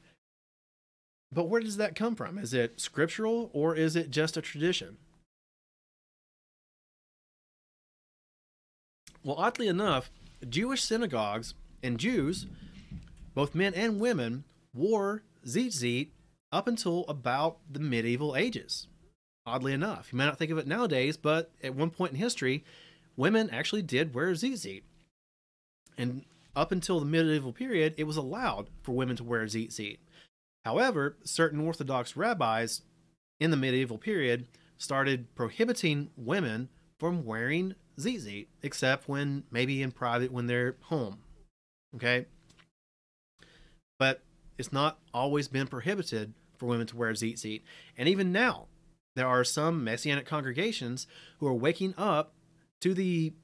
But where does that come from? Is it scriptural or is it just a tradition? Well, oddly enough, Jewish synagogues and Jews, both men and women, wore tzitzit up until about the medieval ages. Oddly enough, you may not think of it nowadays, but at one point in history, women actually did wear tzitzit. And up until the medieval period, it was allowed for women to wear tzitzit. However, certain Orthodox rabbis in the medieval period started prohibiting women from wearing tzitzit, except when maybe in private when they're home. Okay? But it's not always been prohibited for women to wear tzitzit. And even now, there are some Messianic congregations who are waking up to the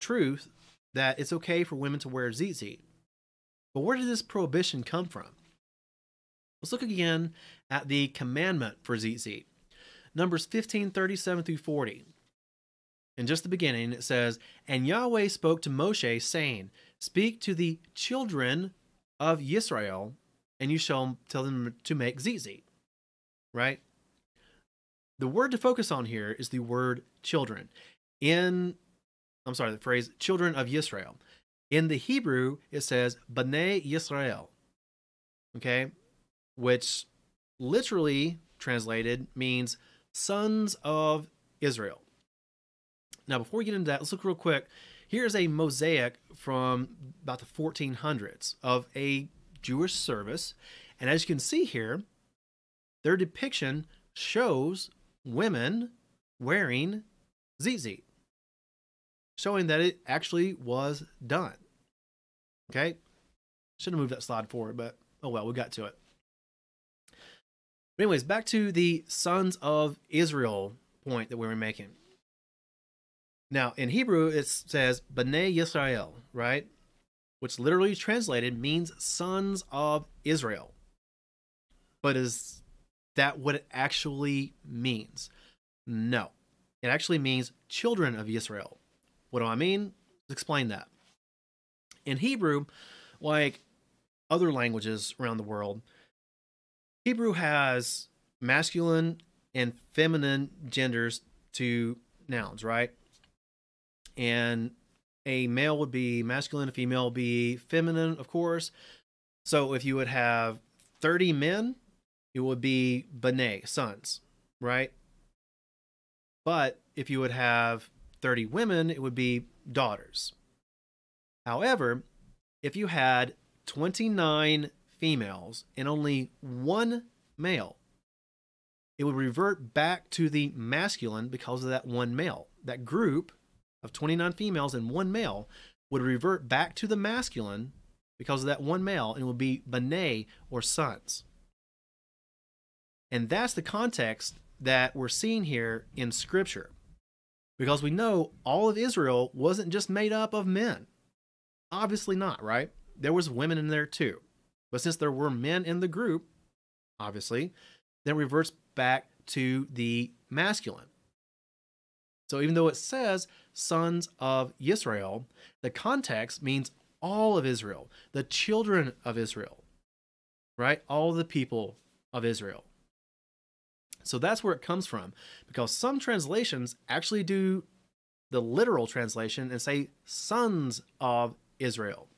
truth that it's okay for women to wear tzitzit. But where did this prohibition come from? Let's look again at the commandment for tzitzit. Numbers 15, 37 through 40. In just the beginning, it says, And Yahweh spoke to Moshe, saying, Speak to the children of Israel, and you shall tell them to make tzitzit. Right? The word to focus on here is the word children. In, I'm sorry, the phrase children of Israel. In the Hebrew, it says Bnei Yisrael. Okay? Which literally translated means sons of Israel. Now, before we get into that, let's look real quick. Here's a mosaic from about the 1400s of a Jewish service. And as you can see here, their depiction shows women wearing tzitzit, showing that it actually was done. Okay? Should have moved that slide forward, but oh well, we got to it. But anyways, back to the sons of Israel point that we were making. Now, in Hebrew, it says Bnei Yisrael, right? Which literally translated means sons of Israel. But is that what it actually means? No. It actually means children of Israel. What do I mean? Explain that. In Hebrew, like other languages around the world, Hebrew has masculine and feminine genders to nouns, right? And a male would be masculine, a female would be feminine, of course. So if you would have 30 men, it would be B'nai, sons, right? But if you would have 30 women, it would be daughters. However, if you had 29 females and only one male, it would revert back to the masculine because of that one male. That group of 29 females and one male would revert back to the masculine because of that one male and it would be B'nai or sons. And that's the context that we're seeing here in Scripture. Because we know all of Israel wasn't just made up of men. Obviously not, right? There was women in there too. But since there were men in the group, obviously, then reverts back to the masculine. So even though it says sons of Israel, the context means all of Israel, the children of Israel, right? All the people of Israel. So that's where it comes from because some translations actually do the literal translation and say sons of Israel.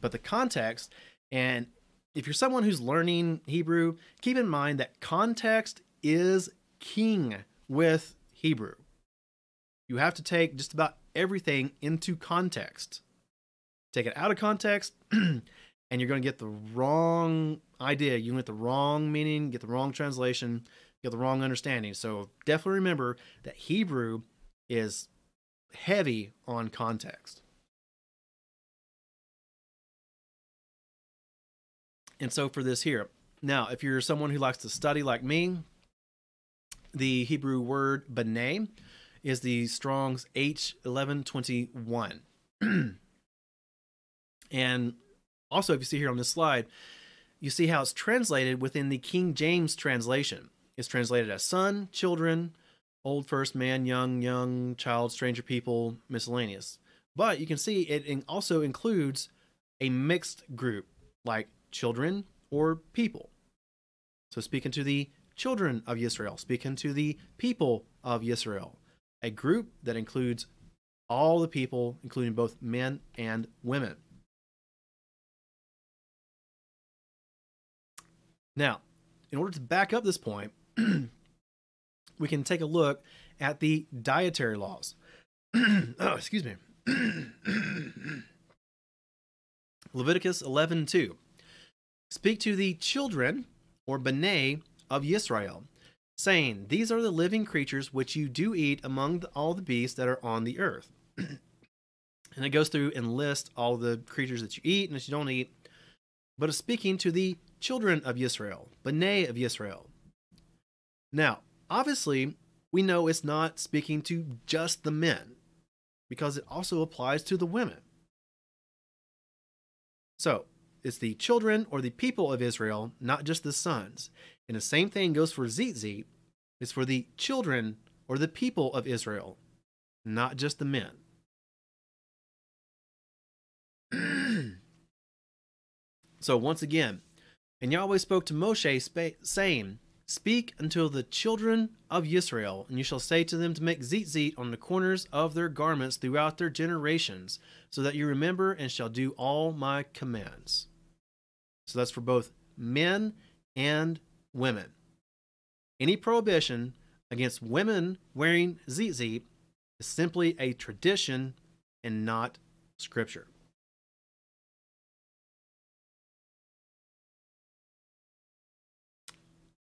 But the context, and if you're someone who's learning Hebrew, keep in mind that context is king with Hebrew. You have to take just about everything into context. Take it out of context, and you're going to get the wrong idea. You get the wrong meaning, get the wrong translation, get the wrong understanding. So definitely remember that Hebrew is heavy on context. And so for this here, now if you're someone who likes to study like me, the Hebrew word b'nai is the Strong's H1121. and also, if you see here on this slide, you see how it's translated within the King James translation. It's translated as son, children, old first man, young, young, child, stranger people, miscellaneous. But you can see it also includes a mixed group like children or people. So speaking to the children of Israel, speaking to the people of Israel, a group that includes all the people, including both men and women. Now, in order to back up this point, we can take a look at the dietary laws. oh, excuse me. Leviticus 11:2. Speak to the children or b'nai of Israel, saying, These are the living creatures which you do eat among the, all the beasts that are on the earth. and it goes through and lists all the creatures that you eat and that you don't eat, but it's speaking to the children of Israel, B'nai of Israel. Now, obviously, we know it's not speaking to just the men, because it also applies to the women. So, it's the children or the people of Israel, not just the sons. And the same thing goes for Tzitzit. It's for the children or the people of Israel, not just the men. so once again, and Yahweh spoke to Moshe, saying, Speak unto the children of Israel, and you shall say to them to make tzitzit on the corners of their garments throughout their generations, so that you remember and shall do all my commands. So that's for both men and women. Any prohibition against women wearing tzitzit is simply a tradition and not scripture.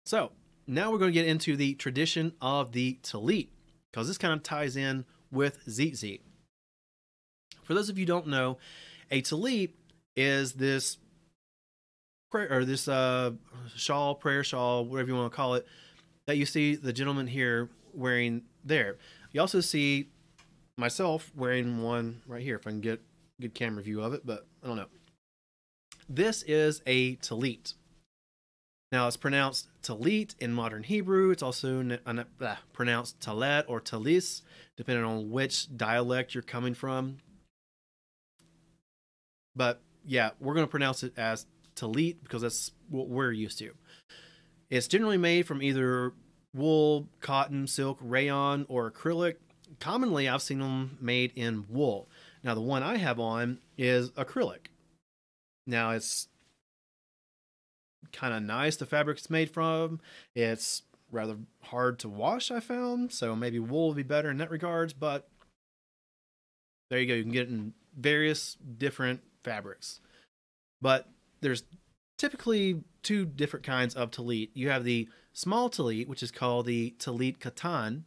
So now we're going to get into the tradition of the Talit, because this kind of ties in with Tzitzit. For those of you don't know, a Talit is this prayer or this uh, shawl, prayer shawl, whatever you want to call it, that you see the gentleman here wearing there. You also see myself wearing one right here, if I can get a good camera view of it, but I don't know. This is a Talit. Now it's pronounced talit in modern Hebrew. It's also pronounced talet or talis, depending on which dialect you're coming from. But yeah, we're going to pronounce it as talit because that's what we're used to. It's generally made from either wool, cotton, silk, rayon, or acrylic. Commonly, I've seen them made in wool. Now, the one I have on is acrylic. Now, it's kind of nice the fabric it's made from. It's rather hard to wash, I found, so maybe wool would be better in that regards, but there you go. You can get it in various different fabrics. But there's typically two different kinds of talit. You have the small talit, which is called the talit katan,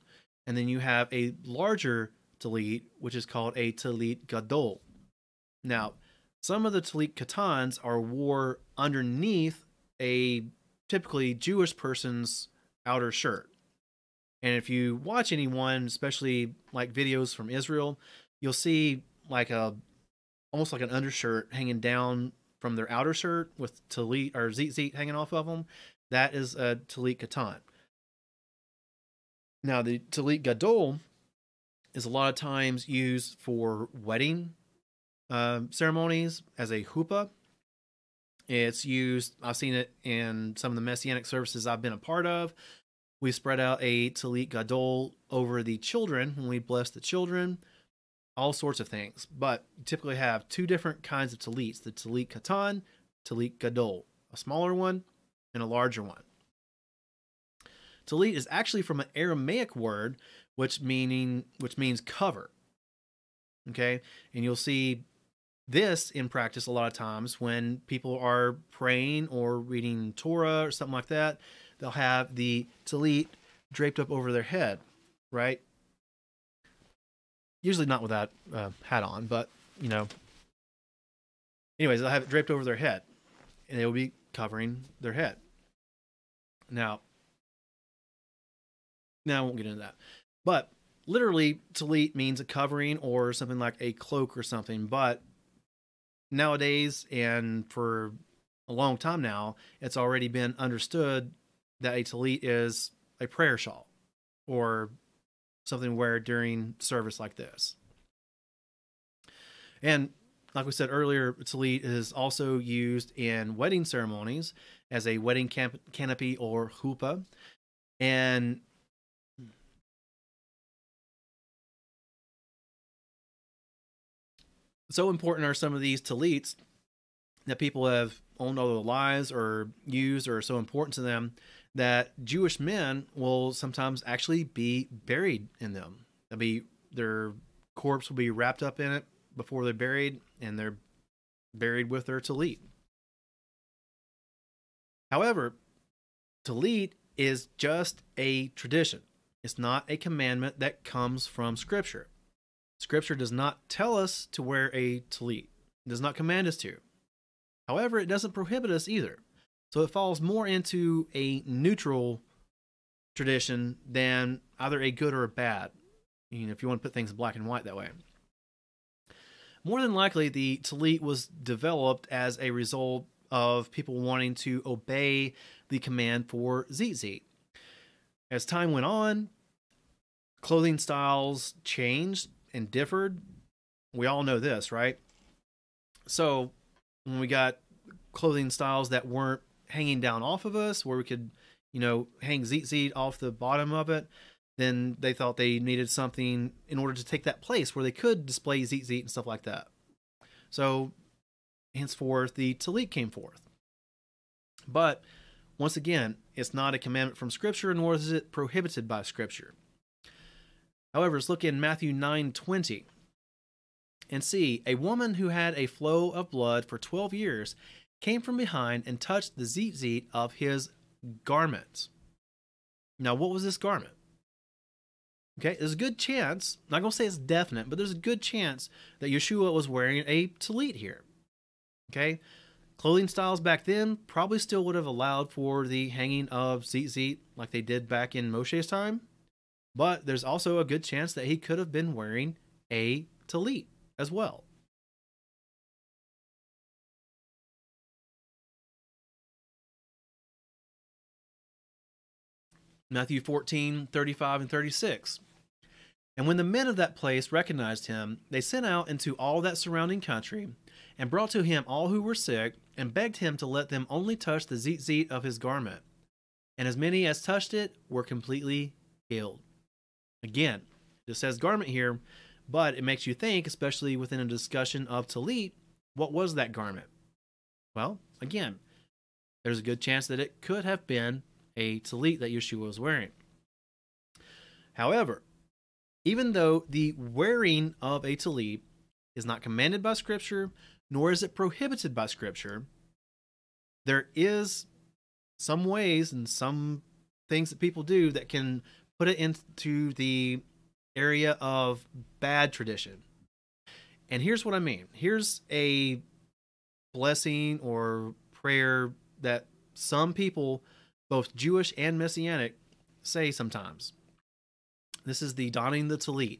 and then you have a larger talit, which is called a talit gadol. Now, some of the talit katans are wore underneath a typically Jewish person's outer shirt. And if you watch anyone, especially like videos from Israel, you'll see like a almost like an undershirt hanging down from their outer shirt with talit or tzitzit hanging off of them. That is a talit katan. Now the talit gadol is a lot of times used for wedding um, ceremonies as a huppah it's used, I've seen it in some of the messianic services I've been a part of. We spread out a talit gadol over the children when we bless the children, all sorts of things. But you typically have two different kinds of talits the talit katan, talit gadol, a smaller one and a larger one. Talit is actually from an Aramaic word, which meaning which means cover. Okay, and you'll see this in practice a lot of times when people are praying or reading Torah or something like that. They'll have the talit draped up over their head, right? Usually not with that uh, hat on, but you know. Anyways, they'll have it draped over their head, and they will be covering their head. Now, now I won't get into that, but literally, talit means a covering or something like a cloak or something. But nowadays and for a long time now, it's already been understood that a talit is a prayer shawl or something wear during service like this. And like we said earlier, talit is also used in wedding ceremonies as a wedding camp- canopy or huppah. And so important are some of these talits that people have owned all their lives or used or are so important to them that Jewish men will sometimes actually be buried in them. They'll be their corpse will be wrapped up in it before they're buried, and they're buried with their talit. However, talit is just a tradition. It's not a commandment that comes from Scripture. Scripture does not tell us to wear a talit. It does not command us to. However, it doesn't prohibit us either. So it falls more into a neutral tradition than either a good or a bad. You know, if you want to put things black and white that way. more than likely the tallit was developed as a result of people wanting to obey the command for tzitzit. As time went on, clothing styles changed and differed. We all know this, right? So when we got clothing styles that weren't hanging down off of us, where we could, you know, hang tzitzit off the bottom of it, then they thought they needed something in order to take that place where they could display tzitzit and stuff like that. So henceforth, the tallit came forth. But once again, it's not a commandment from Scripture, nor is it prohibited by Scripture. However, let's look in Matthew 9 20 and see a woman who had a flow of blood for 12 years came from behind and touched the tzitzit of his garment. Now, what was this garment? Okay, there's a good chance, I'm not going to say it's definite, but there's a good chance that Yeshua was wearing a tallit here. Okay, clothing styles back then probably still would have allowed for the hanging of tzitzit like they did back in Moshe's time, but there's also a good chance that he could have been wearing a tallit as well. Matthew 14, 35 and 36. And when the men of that place recognized him, they sent out into all that surrounding country, and brought to him all who were sick, and begged him to let them only touch the tzitzit of his garment. And as many as touched it were completely healed. Again, it says garment here, but it makes you think, especially within a discussion of Talit, what was that garment? Well, again, there's a good chance that it could have been a Talit that Yeshua was wearing. However, even though the wearing of a Talit is not commanded by Scripture, nor is it prohibited by Scripture, there is some ways and some things that people do that can put it into the area of bad tradition. And here's what I mean. Here's a blessing or prayer that some people, both Jewish and Messianic, say sometimes. This is the donning the Talit.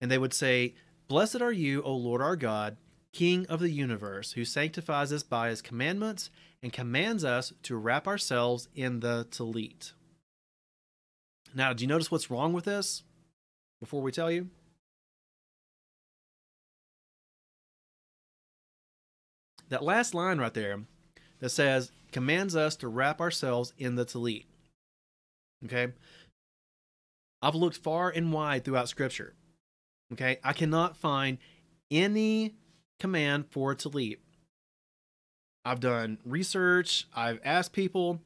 And they would say, Blessed are you, O Lord our God, King of the universe, who sanctifies us by his commandments and commands us to wrap ourselves in the Talit. Now, do you notice what's wrong with this? before we tell you? That last line right there that says, commands us to wrap ourselves in the talit. Okay? I've looked far and wide throughout Scripture. Okay? I cannot find any command for talit. I've done research, I've asked people.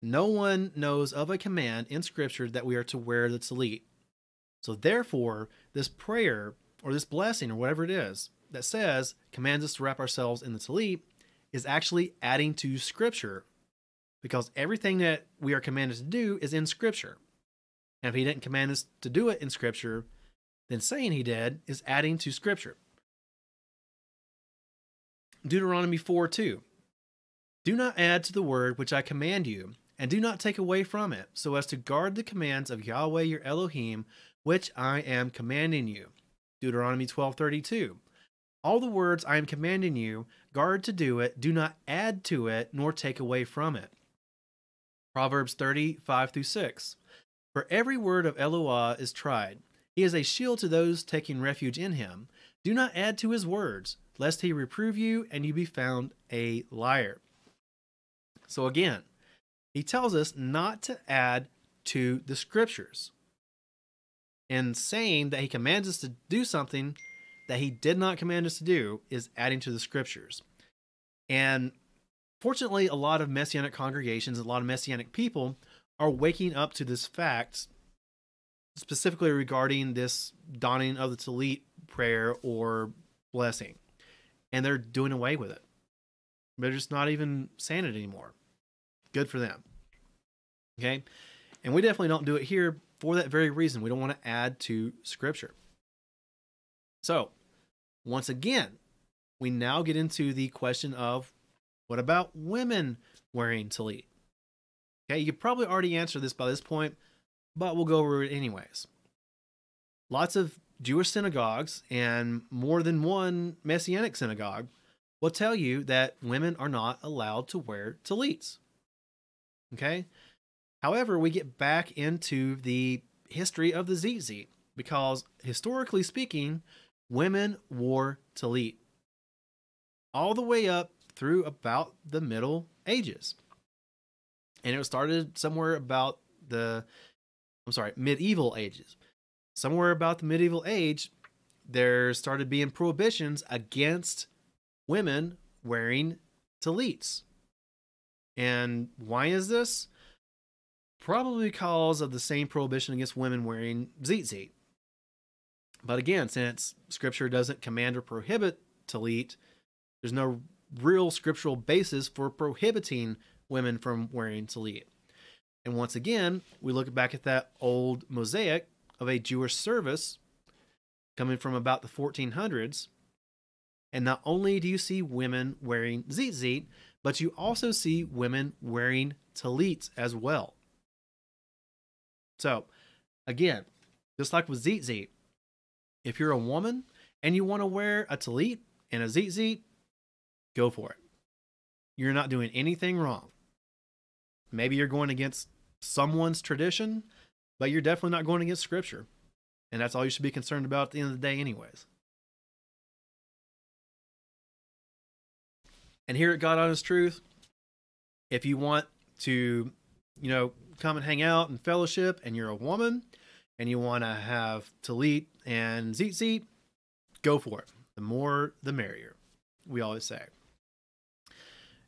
No one knows of a command in Scripture that we are to wear the talit. So therefore, this prayer or this blessing or whatever it is that says commands us to wrap ourselves in the talit is actually adding to scripture because everything that we are commanded to do is in scripture. And if he didn't command us to do it in scripture, then saying he did is adding to scripture. Deuteronomy 4 2. Do not add to the word which I command you, and do not take away from it, so as to guard the commands of Yahweh your Elohim, which I am commanding you. Deuteronomy 12:32. All the words I am commanding you, guard to do it, do not add to it nor take away from it. Proverbs 30:5 through 6. For every word of Eloah is tried. He is a shield to those taking refuge in him. Do not add to his words, lest he reprove you and you be found a liar. So again, he tells us not to add to the scriptures and saying that he commands us to do something that he did not command us to do is adding to the scriptures. And fortunately, a lot of messianic congregations, a lot of messianic people are waking up to this fact, specifically regarding this donning of the Talit prayer or blessing. And they're doing away with it. They're just not even saying it anymore. Good for them. Okay. And we definitely don't do it here for that very reason. We don't want to add to Scripture. So, once again, we now get into the question of what about women wearing talit? Okay, you could probably already answered this by this point, but we'll go over it anyways. Lots of Jewish synagogues and more than one Messianic synagogue will tell you that women are not allowed to wear tallits. Okay? However, we get back into the history of the tzitzit because historically speaking, women wore tallit all the way up through about the Middle Ages. And it was started somewhere about the I'm sorry, medieval ages. Somewhere about the medieval age, there started being prohibitions against women wearing tallits. And why is this? Probably because of the same prohibition against women wearing tzitzit. But again, since scripture doesn't command or prohibit tallit, there's no real scriptural basis for prohibiting women from wearing tallit. And once again, we look back at that old mosaic of a Jewish service coming from about the 1400s. And not only do you see women wearing tzitzit, but you also see women wearing tallits as well. So, again, just like with tzitzit, if you're a woman and you want to wear a tallit and a tzitzit, go for it. You're not doing anything wrong. Maybe you're going against someone's tradition, but you're definitely not going against scripture. And that's all you should be concerned about at the end of the day, anyways. And here at God Honest Truth, if you want to, you know, come and hang out and fellowship and you're a woman and you want to have Talit and Tzitzit, go for it. The more, the merrier, we always say.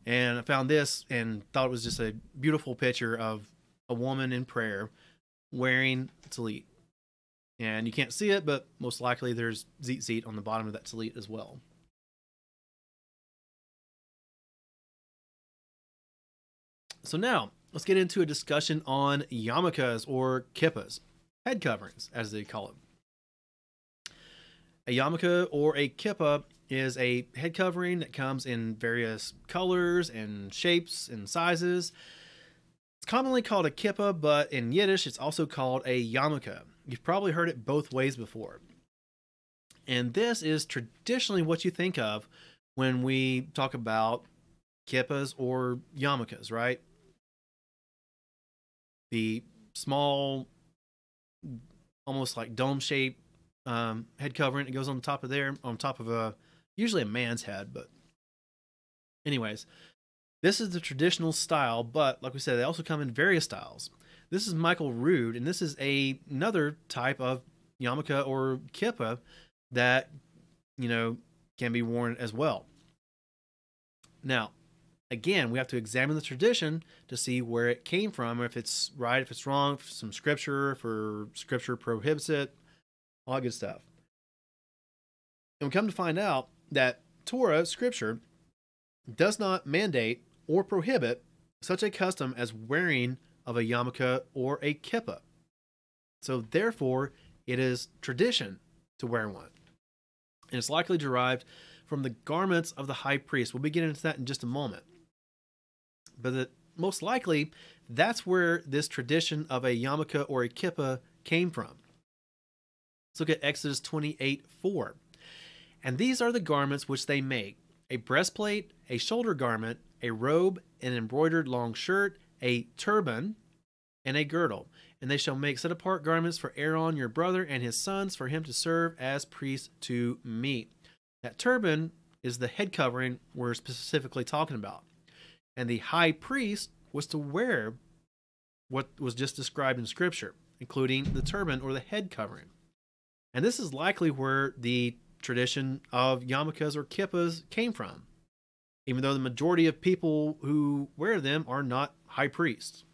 And I found this and thought it was just a beautiful picture of a woman in prayer wearing Talit. And you can't see it, but most likely there's Tzitzit on the bottom of that Talit as well. So now, let's get into a discussion on yarmulkes or kippas, head coverings, as they call it. A yarmulke or a kippa is a head covering that comes in various colors and shapes and sizes. It's commonly called a kippa, but in Yiddish, it's also called a yarmulke. You've probably heard it both ways before. And this is traditionally what you think of when we talk about kippas or yarmulkes, right? The small, almost like dome shaped um, head covering It goes on top of there, on top of a usually a man's head. But, anyways, this is the traditional style, but like we said, they also come in various styles. This is Michael Rood, and this is a another type of yarmulke or kippa that you know can be worn as well. Now, again, we have to examine the tradition to see where it came from, if it's right, if it's wrong, if some scripture, for scripture prohibits it, all that good stuff. And we come to find out that Torah, scripture, does not mandate or prohibit such a custom as wearing of a yarmulke or a kippah. So therefore, it is tradition to wear one. And it's likely derived from the garments of the high priest. We'll be getting into that in just a moment but that most likely that's where this tradition of a yarmulke or a kippah came from. Let's look at Exodus 28 4. And these are the garments which they make a breastplate, a shoulder garment, a robe, an embroidered long shirt, a turban, and a girdle. And they shall make set apart garments for Aaron your brother and his sons for him to serve as priests to me. That turban is the head covering we're specifically talking about and the high priest was to wear what was just described in scripture, including the turban or the head covering. And this is likely where the tradition of yarmulkes or kippas came from, even though the majority of people who wear them are not high priests.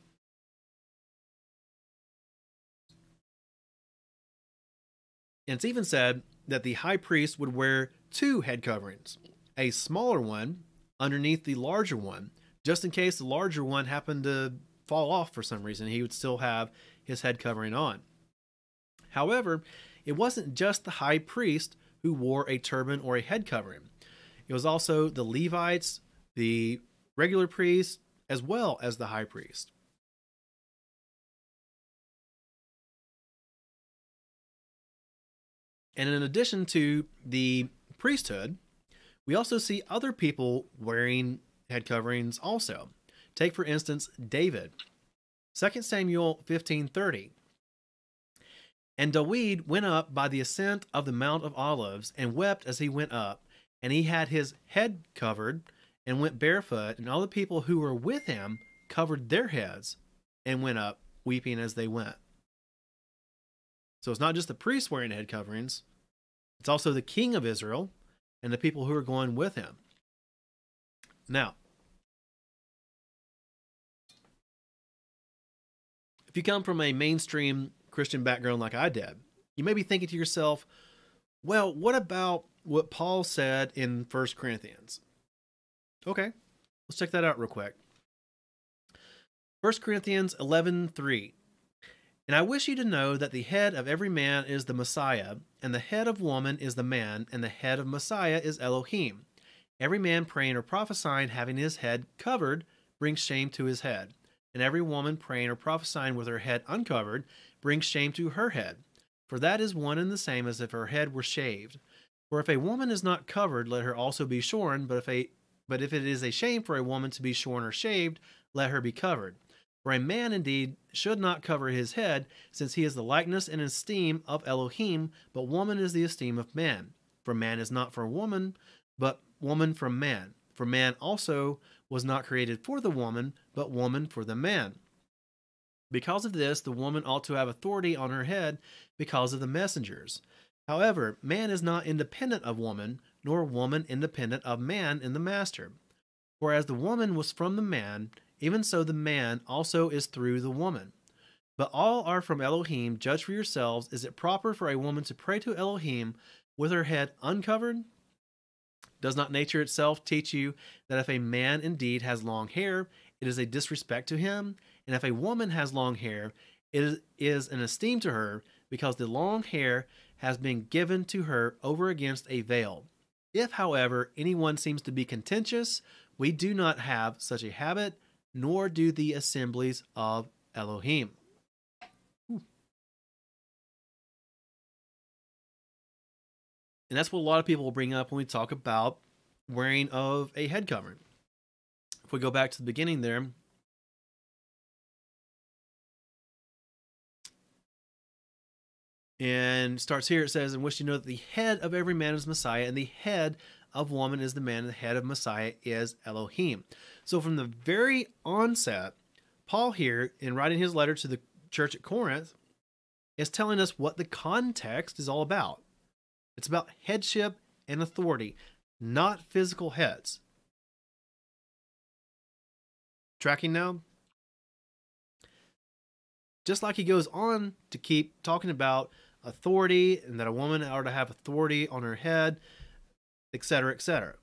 And it's even said that the high priest would wear two head coverings a smaller one underneath the larger one just in case the larger one happened to fall off for some reason, he would still have his head covering on. However, it wasn't just the high priest who wore a turban or a head covering. It was also the Levites, the regular priests, as well as the high priest. And in addition to the priesthood, we also see other people wearing head coverings also. Take for instance David. 2 Samuel 15:30. And David went up by the ascent of the Mount of Olives and wept as he went up, and he had his head covered and went barefoot, and all the people who were with him covered their heads and went up weeping as they went. So it's not just the priests wearing head coverings, it's also the king of Israel and the people who are going with him. Now, if you come from a mainstream Christian background like I did, you may be thinking to yourself, well, what about what Paul said in 1 Corinthians? Okay, let's check that out real quick. 1 Corinthians 11:3 And I wish you to know that the head of every man is the Messiah, and the head of woman is the man, and the head of Messiah is Elohim. Every man praying or prophesying having his head covered brings shame to his head, and every woman praying or prophesying with her head uncovered brings shame to her head. For that is one and the same as if her head were shaved. For if a woman is not covered, let her also be shorn, but if a but if it is a shame for a woman to be shorn or shaved, let her be covered. For a man indeed should not cover his head, since he is the likeness and esteem of Elohim, but woman is the esteem of man. For man is not for woman, but woman from man. For man also was not created for the woman, but woman for the man. Because of this, the woman ought to have authority on her head because of the messengers. However, man is not independent of woman, nor woman independent of man in the master. For as the woman was from the man, even so the man also is through the woman. But all are from Elohim. Judge for yourselves. Is it proper for a woman to pray to Elohim with her head uncovered? Does not nature itself teach you that if a man indeed has long hair, it is a disrespect to him? And if a woman has long hair, it is, an esteem to her, because the long hair has been given to her over against a veil. If, however, anyone seems to be contentious, we do not have such a habit, nor do the assemblies of Elohim. And that's what a lot of people will bring up when we talk about wearing of a head covering. If we go back to the beginning there, and starts here it says in which you know that the head of every man is messiah and the head of woman is the man and the head of messiah is elohim so from the very onset paul here in writing his letter to the church at corinth is telling us what the context is all about it's about headship and authority not physical heads tracking now just like he goes on to keep talking about authority and that a woman ought to have authority on her head, etc., etc.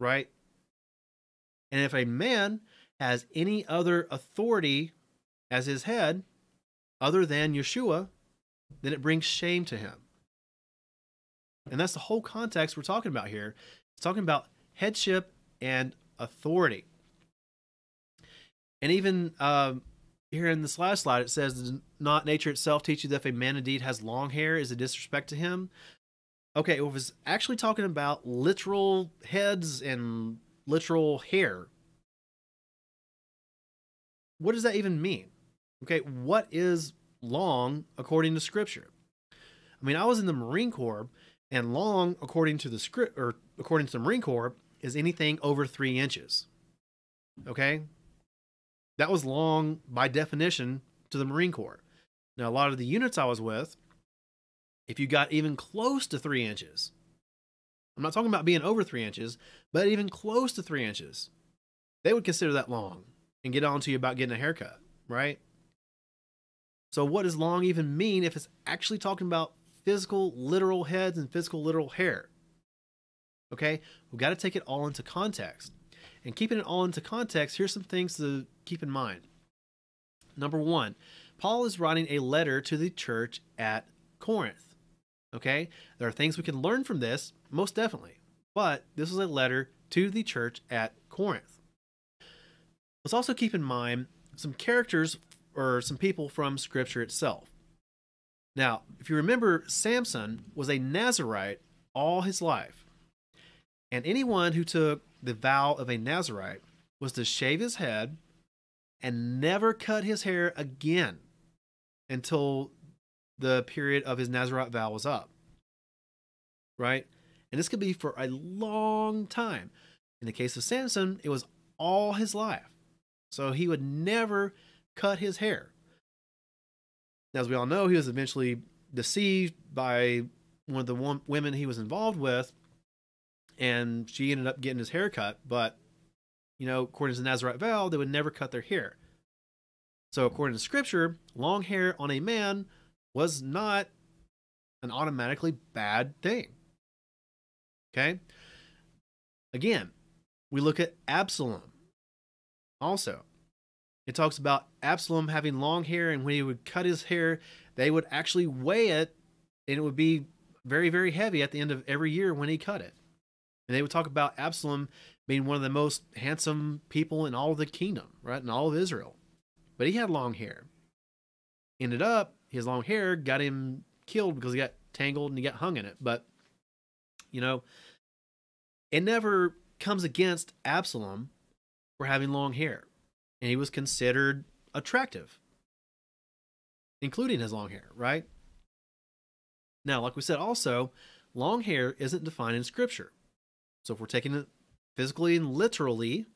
Right? And if a man has any other authority as his head other than Yeshua, then it brings shame to him. And that's the whole context we're talking about here. It's talking about headship and authority. And even um, here in this last slide, it says, Does not nature itself teach you that if a man indeed has long hair, is a disrespect to him? Okay, it was actually talking about literal heads and literal hair. What does that even mean? Okay, what is long according to scripture? I mean, I was in the Marine Corps, and long, according to the script or according to the Marine Corps, is anything over three inches. Okay, that was long by definition to the Marine Corps. Now, a lot of the units I was with, if you got even close to three inches, I'm not talking about being over three inches, but even close to three inches, they would consider that long and get on to you about getting a haircut, right? So, what does long even mean if it's actually talking about physical, literal heads and physical, literal hair? Okay, we've got to take it all into context. And keeping it all into context, here's some things to keep in mind. Number one, Paul is writing a letter to the church at Corinth. Okay, there are things we can learn from this, most definitely, but this is a letter to the church at Corinth. Let's also keep in mind some characters or some people from Scripture itself. Now, if you remember, Samson was a Nazarite all his life. And anyone who took the vow of a Nazarite was to shave his head and never cut his hair again until the period of his Nazarite vow was up. Right? And this could be for a long time. In the case of Samson, it was all his life. So he would never cut his hair. As we all know, he was eventually deceived by one of the women he was involved with, and she ended up getting his hair cut. But, you know, according to the Nazarite vow, they would never cut their hair. So, according to scripture, long hair on a man was not an automatically bad thing. Okay? Again, we look at Absalom. Also, it talks about Absalom having long hair, and when he would cut his hair, they would actually weigh it, and it would be very, very heavy at the end of every year when he cut it. And they would talk about Absalom being one of the most handsome people in all of the kingdom, right? In all of Israel. But he had long hair. Ended up, his long hair got him killed because he got tangled and he got hung in it. But, you know, it never comes against Absalom for having long hair. And he was considered attractive, including his long hair, right? Now, like we said, also, long hair isn't defined in Scripture. So if we're taking it physically and literally,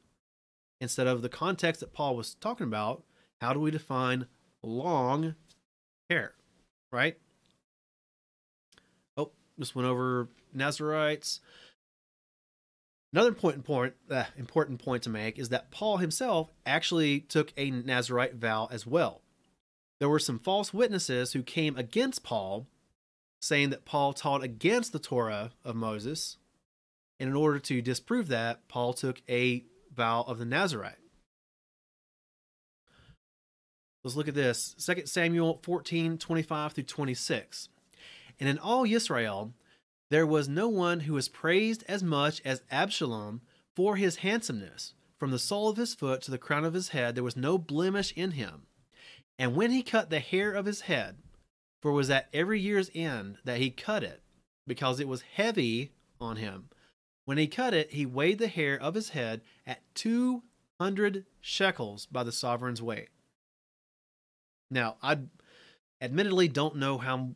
instead of the context that Paul was talking about, how do we define long hair, right? Oh, just went over Nazarites. Another important point, uh, important point to make is that Paul himself actually took a Nazarite vow as well. There were some false witnesses who came against Paul, saying that Paul taught against the Torah of Moses. And in order to disprove that, Paul took a vow of the Nazarite. Let's look at this 2 Samuel 14 25 through 26. And in all Israel, there was no one who was praised as much as Absalom for his handsomeness. From the sole of his foot to the crown of his head, there was no blemish in him. And when he cut the hair of his head, for it was at every year's end that he cut it, because it was heavy on him. When he cut it, he weighed the hair of his head at 200 shekels by the sovereign's weight. Now, I admittedly don't know how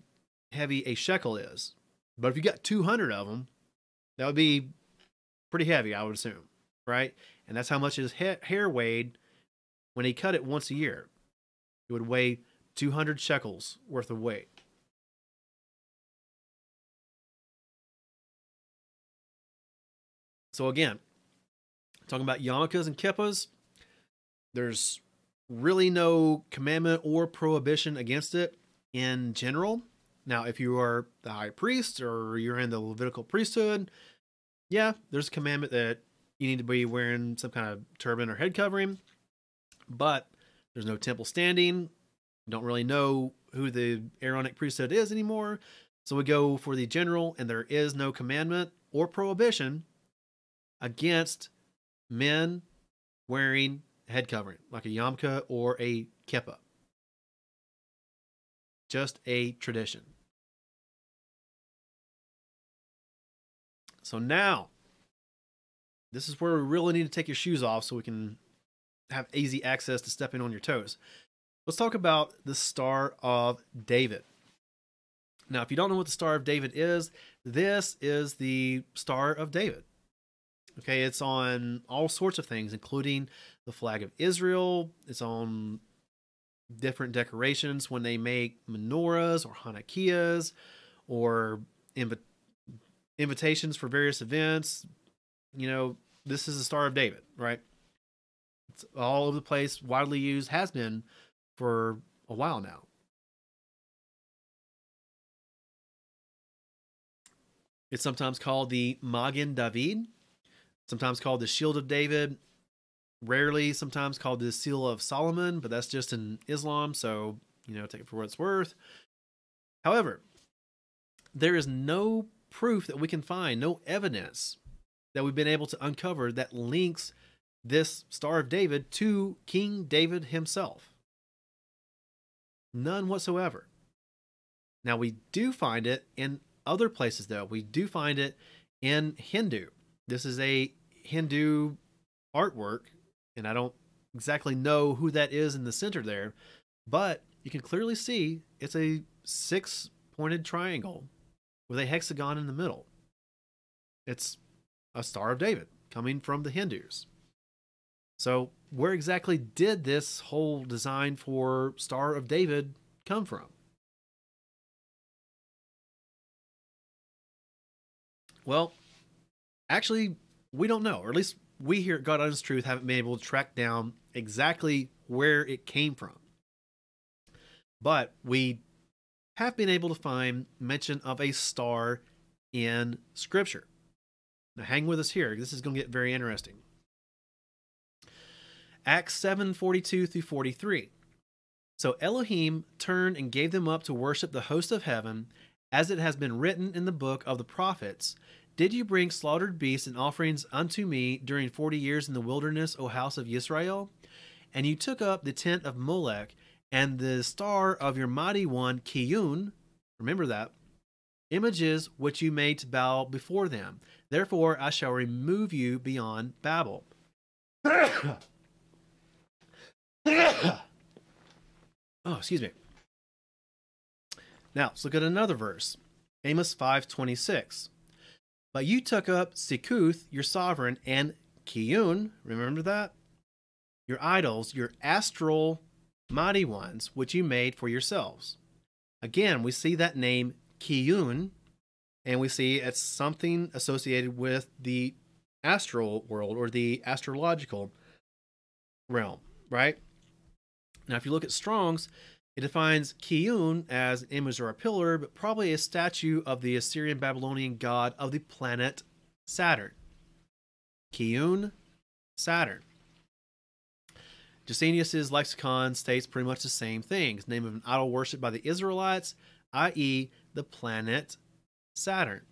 heavy a shekel is, but if you got 200 of them, that would be pretty heavy, I would assume, right? And that's how much his ha- hair weighed when he cut it once a year. It would weigh 200 shekels worth of weight. So again, talking about yarmulkes and kippas, there's really no commandment or prohibition against it in general. Now, if you are the high priest or you're in the Levitical priesthood, yeah, there's a commandment that you need to be wearing some kind of turban or head covering, but there's no temple standing. Don't really know who the Aaronic priesthood is anymore. So we go for the general, and there is no commandment or prohibition against men wearing head covering, like a yarmulke or a kippah. Just a tradition. So now, this is where we really need to take your shoes off so we can have easy access to stepping on your toes. Let's talk about the Star of David. Now, if you don't know what the Star of David is, this is the Star of David. Okay, it's on all sorts of things, including the flag of Israel. It's on different decorations when they make menorahs or Hanukkahs or invitations for various events. You know, this is the Star of David, right? It's all over the place, widely used, has been for a while now. It's sometimes called the Magen David, sometimes called the Shield of David, rarely sometimes called the Seal of Solomon, but that's just in Islam, so you know, take it for what it's worth. However, there is no proof that we can find, no evidence that we've been able to uncover that links this Star of David to King David himself. None whatsoever. Now, we do find it in other places, though. We do find it in Hindu. This is a Hindu artwork, and I don't exactly know who that is in the center there, but you can clearly see it's a six pointed triangle with a hexagon in the middle. It's a Star of David coming from the Hindus. So, where exactly did this whole design for Star of David come from? Well, actually, we don't know, or at least we here at God Honest Truth haven't been able to track down exactly where it came from. But we have been able to find mention of a star in Scripture. Now, hang with us here. This is going to get very interesting. Acts 7 42 through 43. So Elohim turned and gave them up to worship the host of heaven, as it has been written in the book of the prophets. Did you bring slaughtered beasts and offerings unto me during forty years in the wilderness, O house of Israel? And you took up the tent of Molech and the star of your mighty one, Kiyun. Remember that. Images which you made to bow before them. Therefore I shall remove you beyond Babel. oh, excuse me. Now, let's look at another verse. Amos 5:26. But you took up Sikuth, your sovereign, and Kiyun, remember that? Your idols, your astral mighty ones, which you made for yourselves. Again, we see that name Kiyun, and we see it's something associated with the astral world or the astrological realm, right? Now, if you look at Strong's, it defines Kiyun as an image or a pillar, but probably a statue of the Assyrian Babylonian god of the planet Saturn. Kiyun, Saturn. Gesenius's lexicon states pretty much the same thing. Name of an idol worshipped by the Israelites, i.e., the planet Saturn.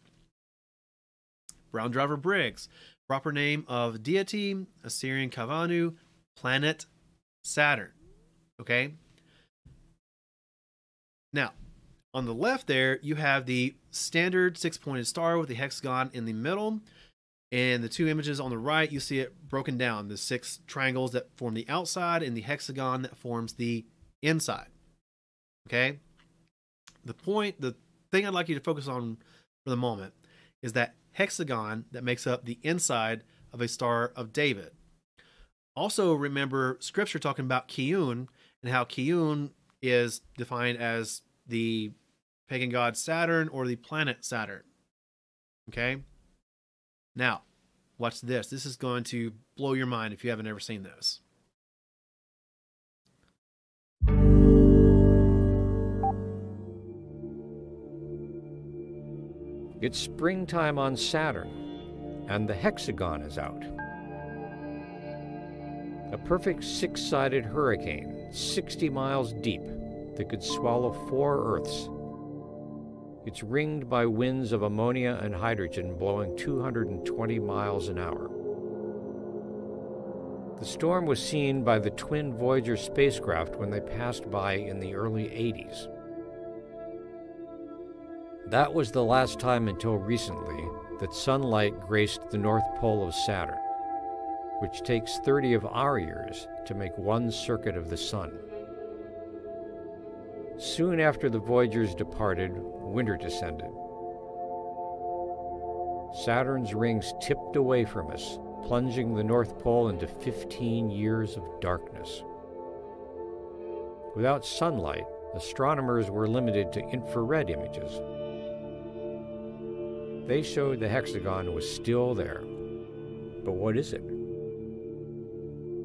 Brown Driver Briggs, proper name of deity, Assyrian Kavanu, planet Saturn. Okay? Now, on the left there, you have the standard six pointed star with the hexagon in the middle. And the two images on the right, you see it broken down the six triangles that form the outside and the hexagon that forms the inside. Okay? The point, the thing I'd like you to focus on for the moment is that hexagon that makes up the inside of a Star of David. Also, remember scripture talking about Kiyun and how Kiyun is defined as the pagan god Saturn or the planet Saturn. Okay? Now, watch this. This is going to blow your mind if you haven't ever seen this. It's springtime on Saturn, and the hexagon is out. A perfect six sided hurricane, 60 miles deep, that could swallow four Earths. It's ringed by winds of ammonia and hydrogen blowing 220 miles an hour. The storm was seen by the twin Voyager spacecraft when they passed by in the early 80s. That was the last time until recently that sunlight graced the North Pole of Saturn, which takes 30 of our years to make one circuit of the Sun. Soon after the Voyagers departed, winter descended. Saturn's rings tipped away from us, plunging the North Pole into 15 years of darkness. Without sunlight, astronomers were limited to infrared images. They showed the hexagon was still there. But what is it?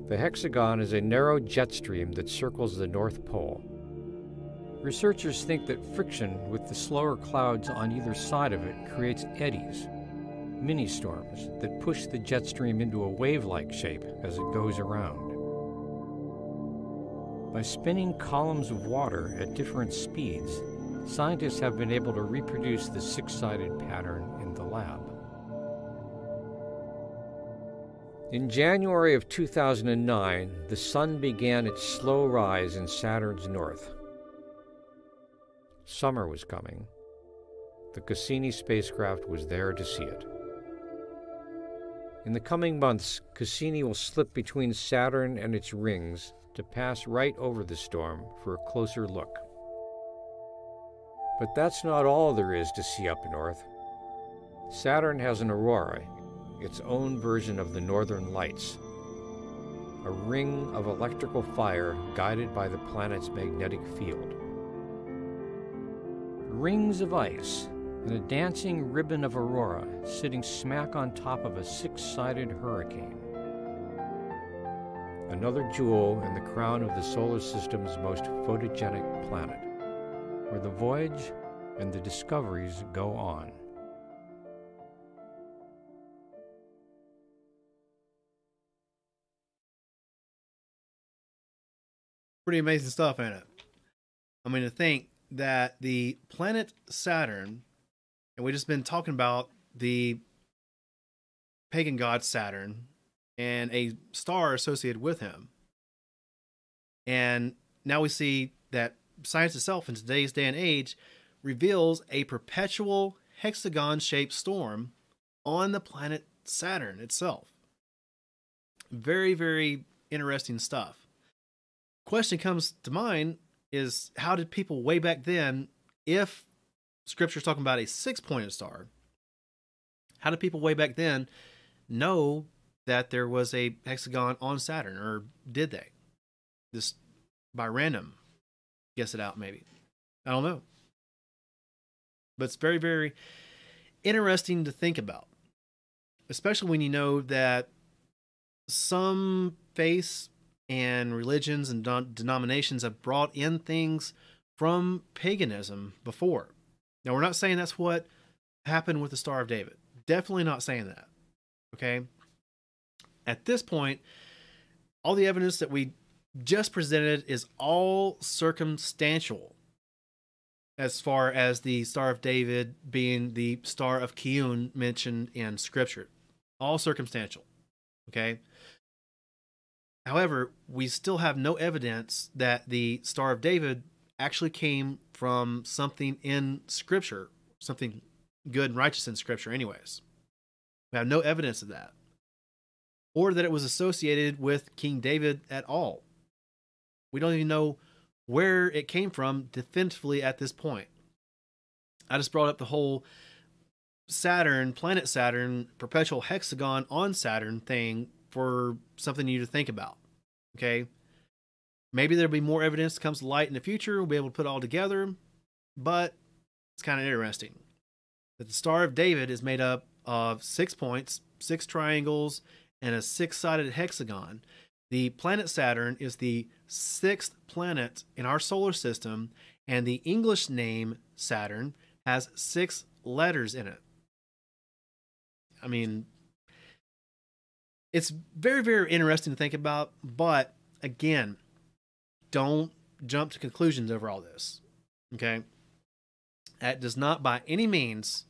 The hexagon is a narrow jet stream that circles the North Pole. Researchers think that friction with the slower clouds on either side of it creates eddies, mini storms that push the jet stream into a wave like shape as it goes around. By spinning columns of water at different speeds, scientists have been able to reproduce the six sided pattern in the lab. In January of 2009, the Sun began its slow rise in Saturn's north. Summer was coming, the Cassini spacecraft was there to see it. In the coming months, Cassini will slip between Saturn and its rings to pass right over the storm for a closer look. But that's not all there is to see up north. Saturn has an aurora, its own version of the northern lights, a ring of electrical fire guided by the planet's magnetic field. Rings of ice and a dancing ribbon of aurora sitting smack on top of a six sided hurricane. Another jewel in the crown of the solar system's most photogenic planet, where the voyage and the discoveries go on. Pretty amazing stuff, ain't it? I mean, to think that the planet Saturn, and we've just been talking about the pagan god Saturn and a star associated with him. And now we see that science itself in today's day and age reveals a perpetual hexagon shaped storm on the planet Saturn itself. Very, very interesting stuff. Question comes to mind is how did people way back then, if scripture's talking about a six pointed star, how did people way back then know that there was a hexagon on Saturn, or did they? Just by random, guess it out maybe. I don't know. But it's very, very interesting to think about, especially when you know that some faiths and religions and denominations have brought in things from paganism before. Now, we're not saying that's what happened with the Star of David. Definitely not saying that. Okay. At this point, all the evidence that we just presented is all circumstantial as far as the Star of David being the Star of Kiyun mentioned in Scripture. All circumstantial. Okay. However, we still have no evidence that the Star of David actually came from something in Scripture, something good and righteous in Scripture, anyways. We have no evidence of that. Or that it was associated with King David at all. We don't even know where it came from definitively at this point. I just brought up the whole Saturn, planet Saturn, perpetual hexagon on Saturn thing for something you to think about. Okay. Maybe there'll be more evidence that comes to light in the future. We'll be able to put it all together. But it's kind of interesting that the Star of David is made up of six points, six triangles, and a six sided hexagon. The planet Saturn is the sixth planet in our solar system, and the English name Saturn has six letters in it. I mean, it's very, very interesting to think about, but again, don't jump to conclusions over all this. Okay. That does not by any means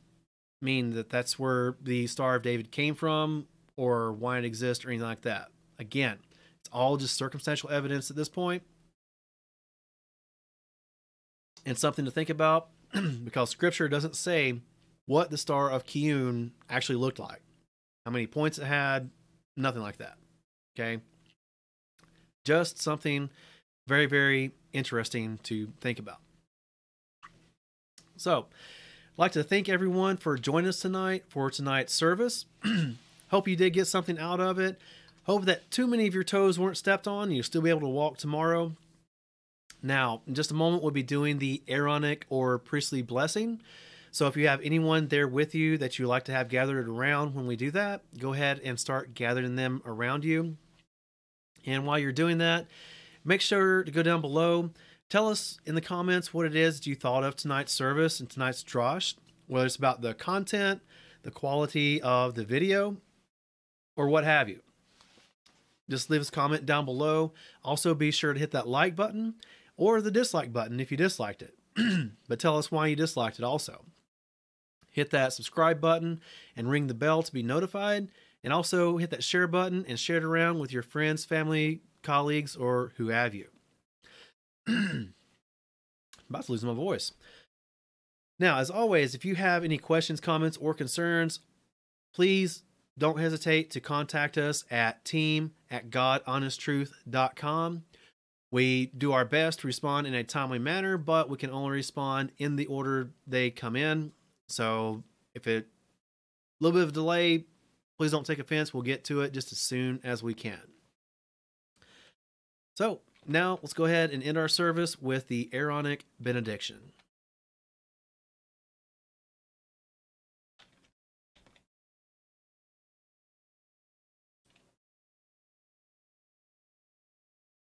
mean that that's where the Star of David came from or why it exists or anything like that. Again, it's all just circumstantial evidence at this point. and something to think about because scripture doesn't say what the Star of Kiyun actually looked like, how many points it had, nothing like that. Okay. Just something very, very interesting to think about. So, I'd like to thank everyone for joining us tonight for tonight's service. Hope you did get something out of it. Hope that too many of your toes weren't stepped on. You'll still be able to walk tomorrow. Now, in just a moment, we'll be doing the Aaronic or priestly blessing. So if you have anyone there with you that you like to have gathered around when we do that, go ahead and start gathering them around you. And while you're doing that, make sure to go down below. Tell us in the comments what it is that you thought of tonight's service and tonight's drosh, whether it's about the content, the quality of the video, or what have you. Just leave us a comment down below. Also, be sure to hit that like button or the dislike button if you disliked it. but tell us why you disliked it also. Hit that subscribe button and ring the bell to be notified. And also hit that share button and share it around with your friends, family, colleagues, or who have you. I'm about to lose my voice. Now, as always, if you have any questions, comments, or concerns, please don't hesitate to contact us at team at godhonesttruth.com. We do our best to respond in a timely manner, but we can only respond in the order they come in. So if it a little bit of delay, please don't take offense. We'll get to it just as soon as we can. So now let's go ahead and end our service with the Aaronic benediction.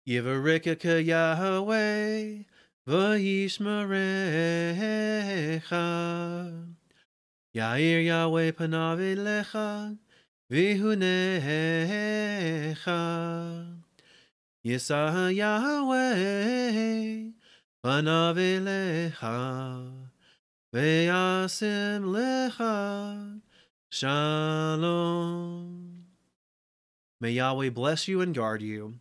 Yivarikaka Yahweh, Vayishmerecha. Yair Yahweh panav elecha, vihunecha. Yisah Yahweh, panav elecha, veyasim lecha, shalom. May Yahweh bless you and guard you.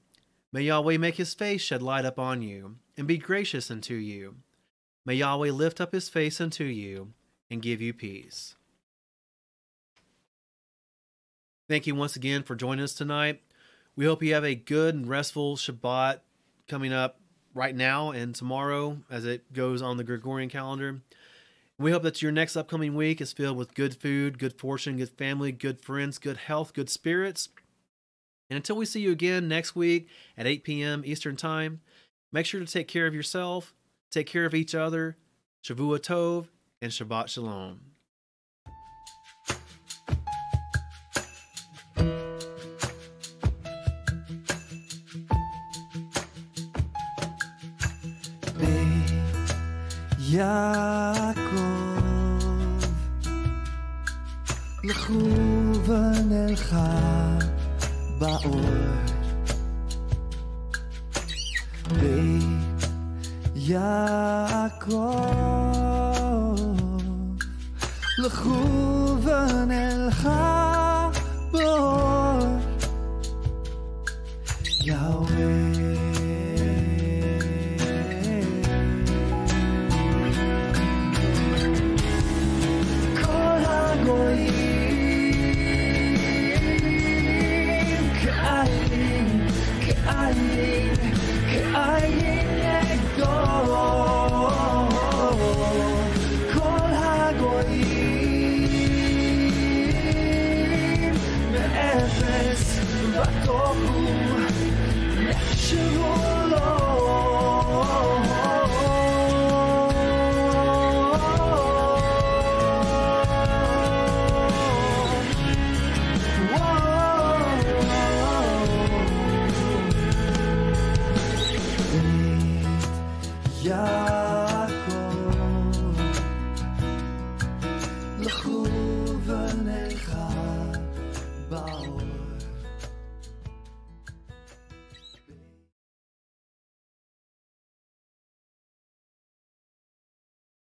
May Yahweh make his face shed light upon you, and be gracious unto you. May Yahweh lift up his face unto you, and give you peace. Thank you once again for joining us tonight. We hope you have a good and restful Shabbat coming up right now and tomorrow as it goes on the Gregorian calendar. We hope that your next upcoming week is filled with good food, good fortune, good family, good friends, good health, good spirits. And until we see you again next week at 8 p.m. Eastern Time, make sure to take care of yourself, take care of each other. Shavua Tov and Shabbat Shalom. בית יעקב לכו ונלכה באור בית יעקב לכו ונלכה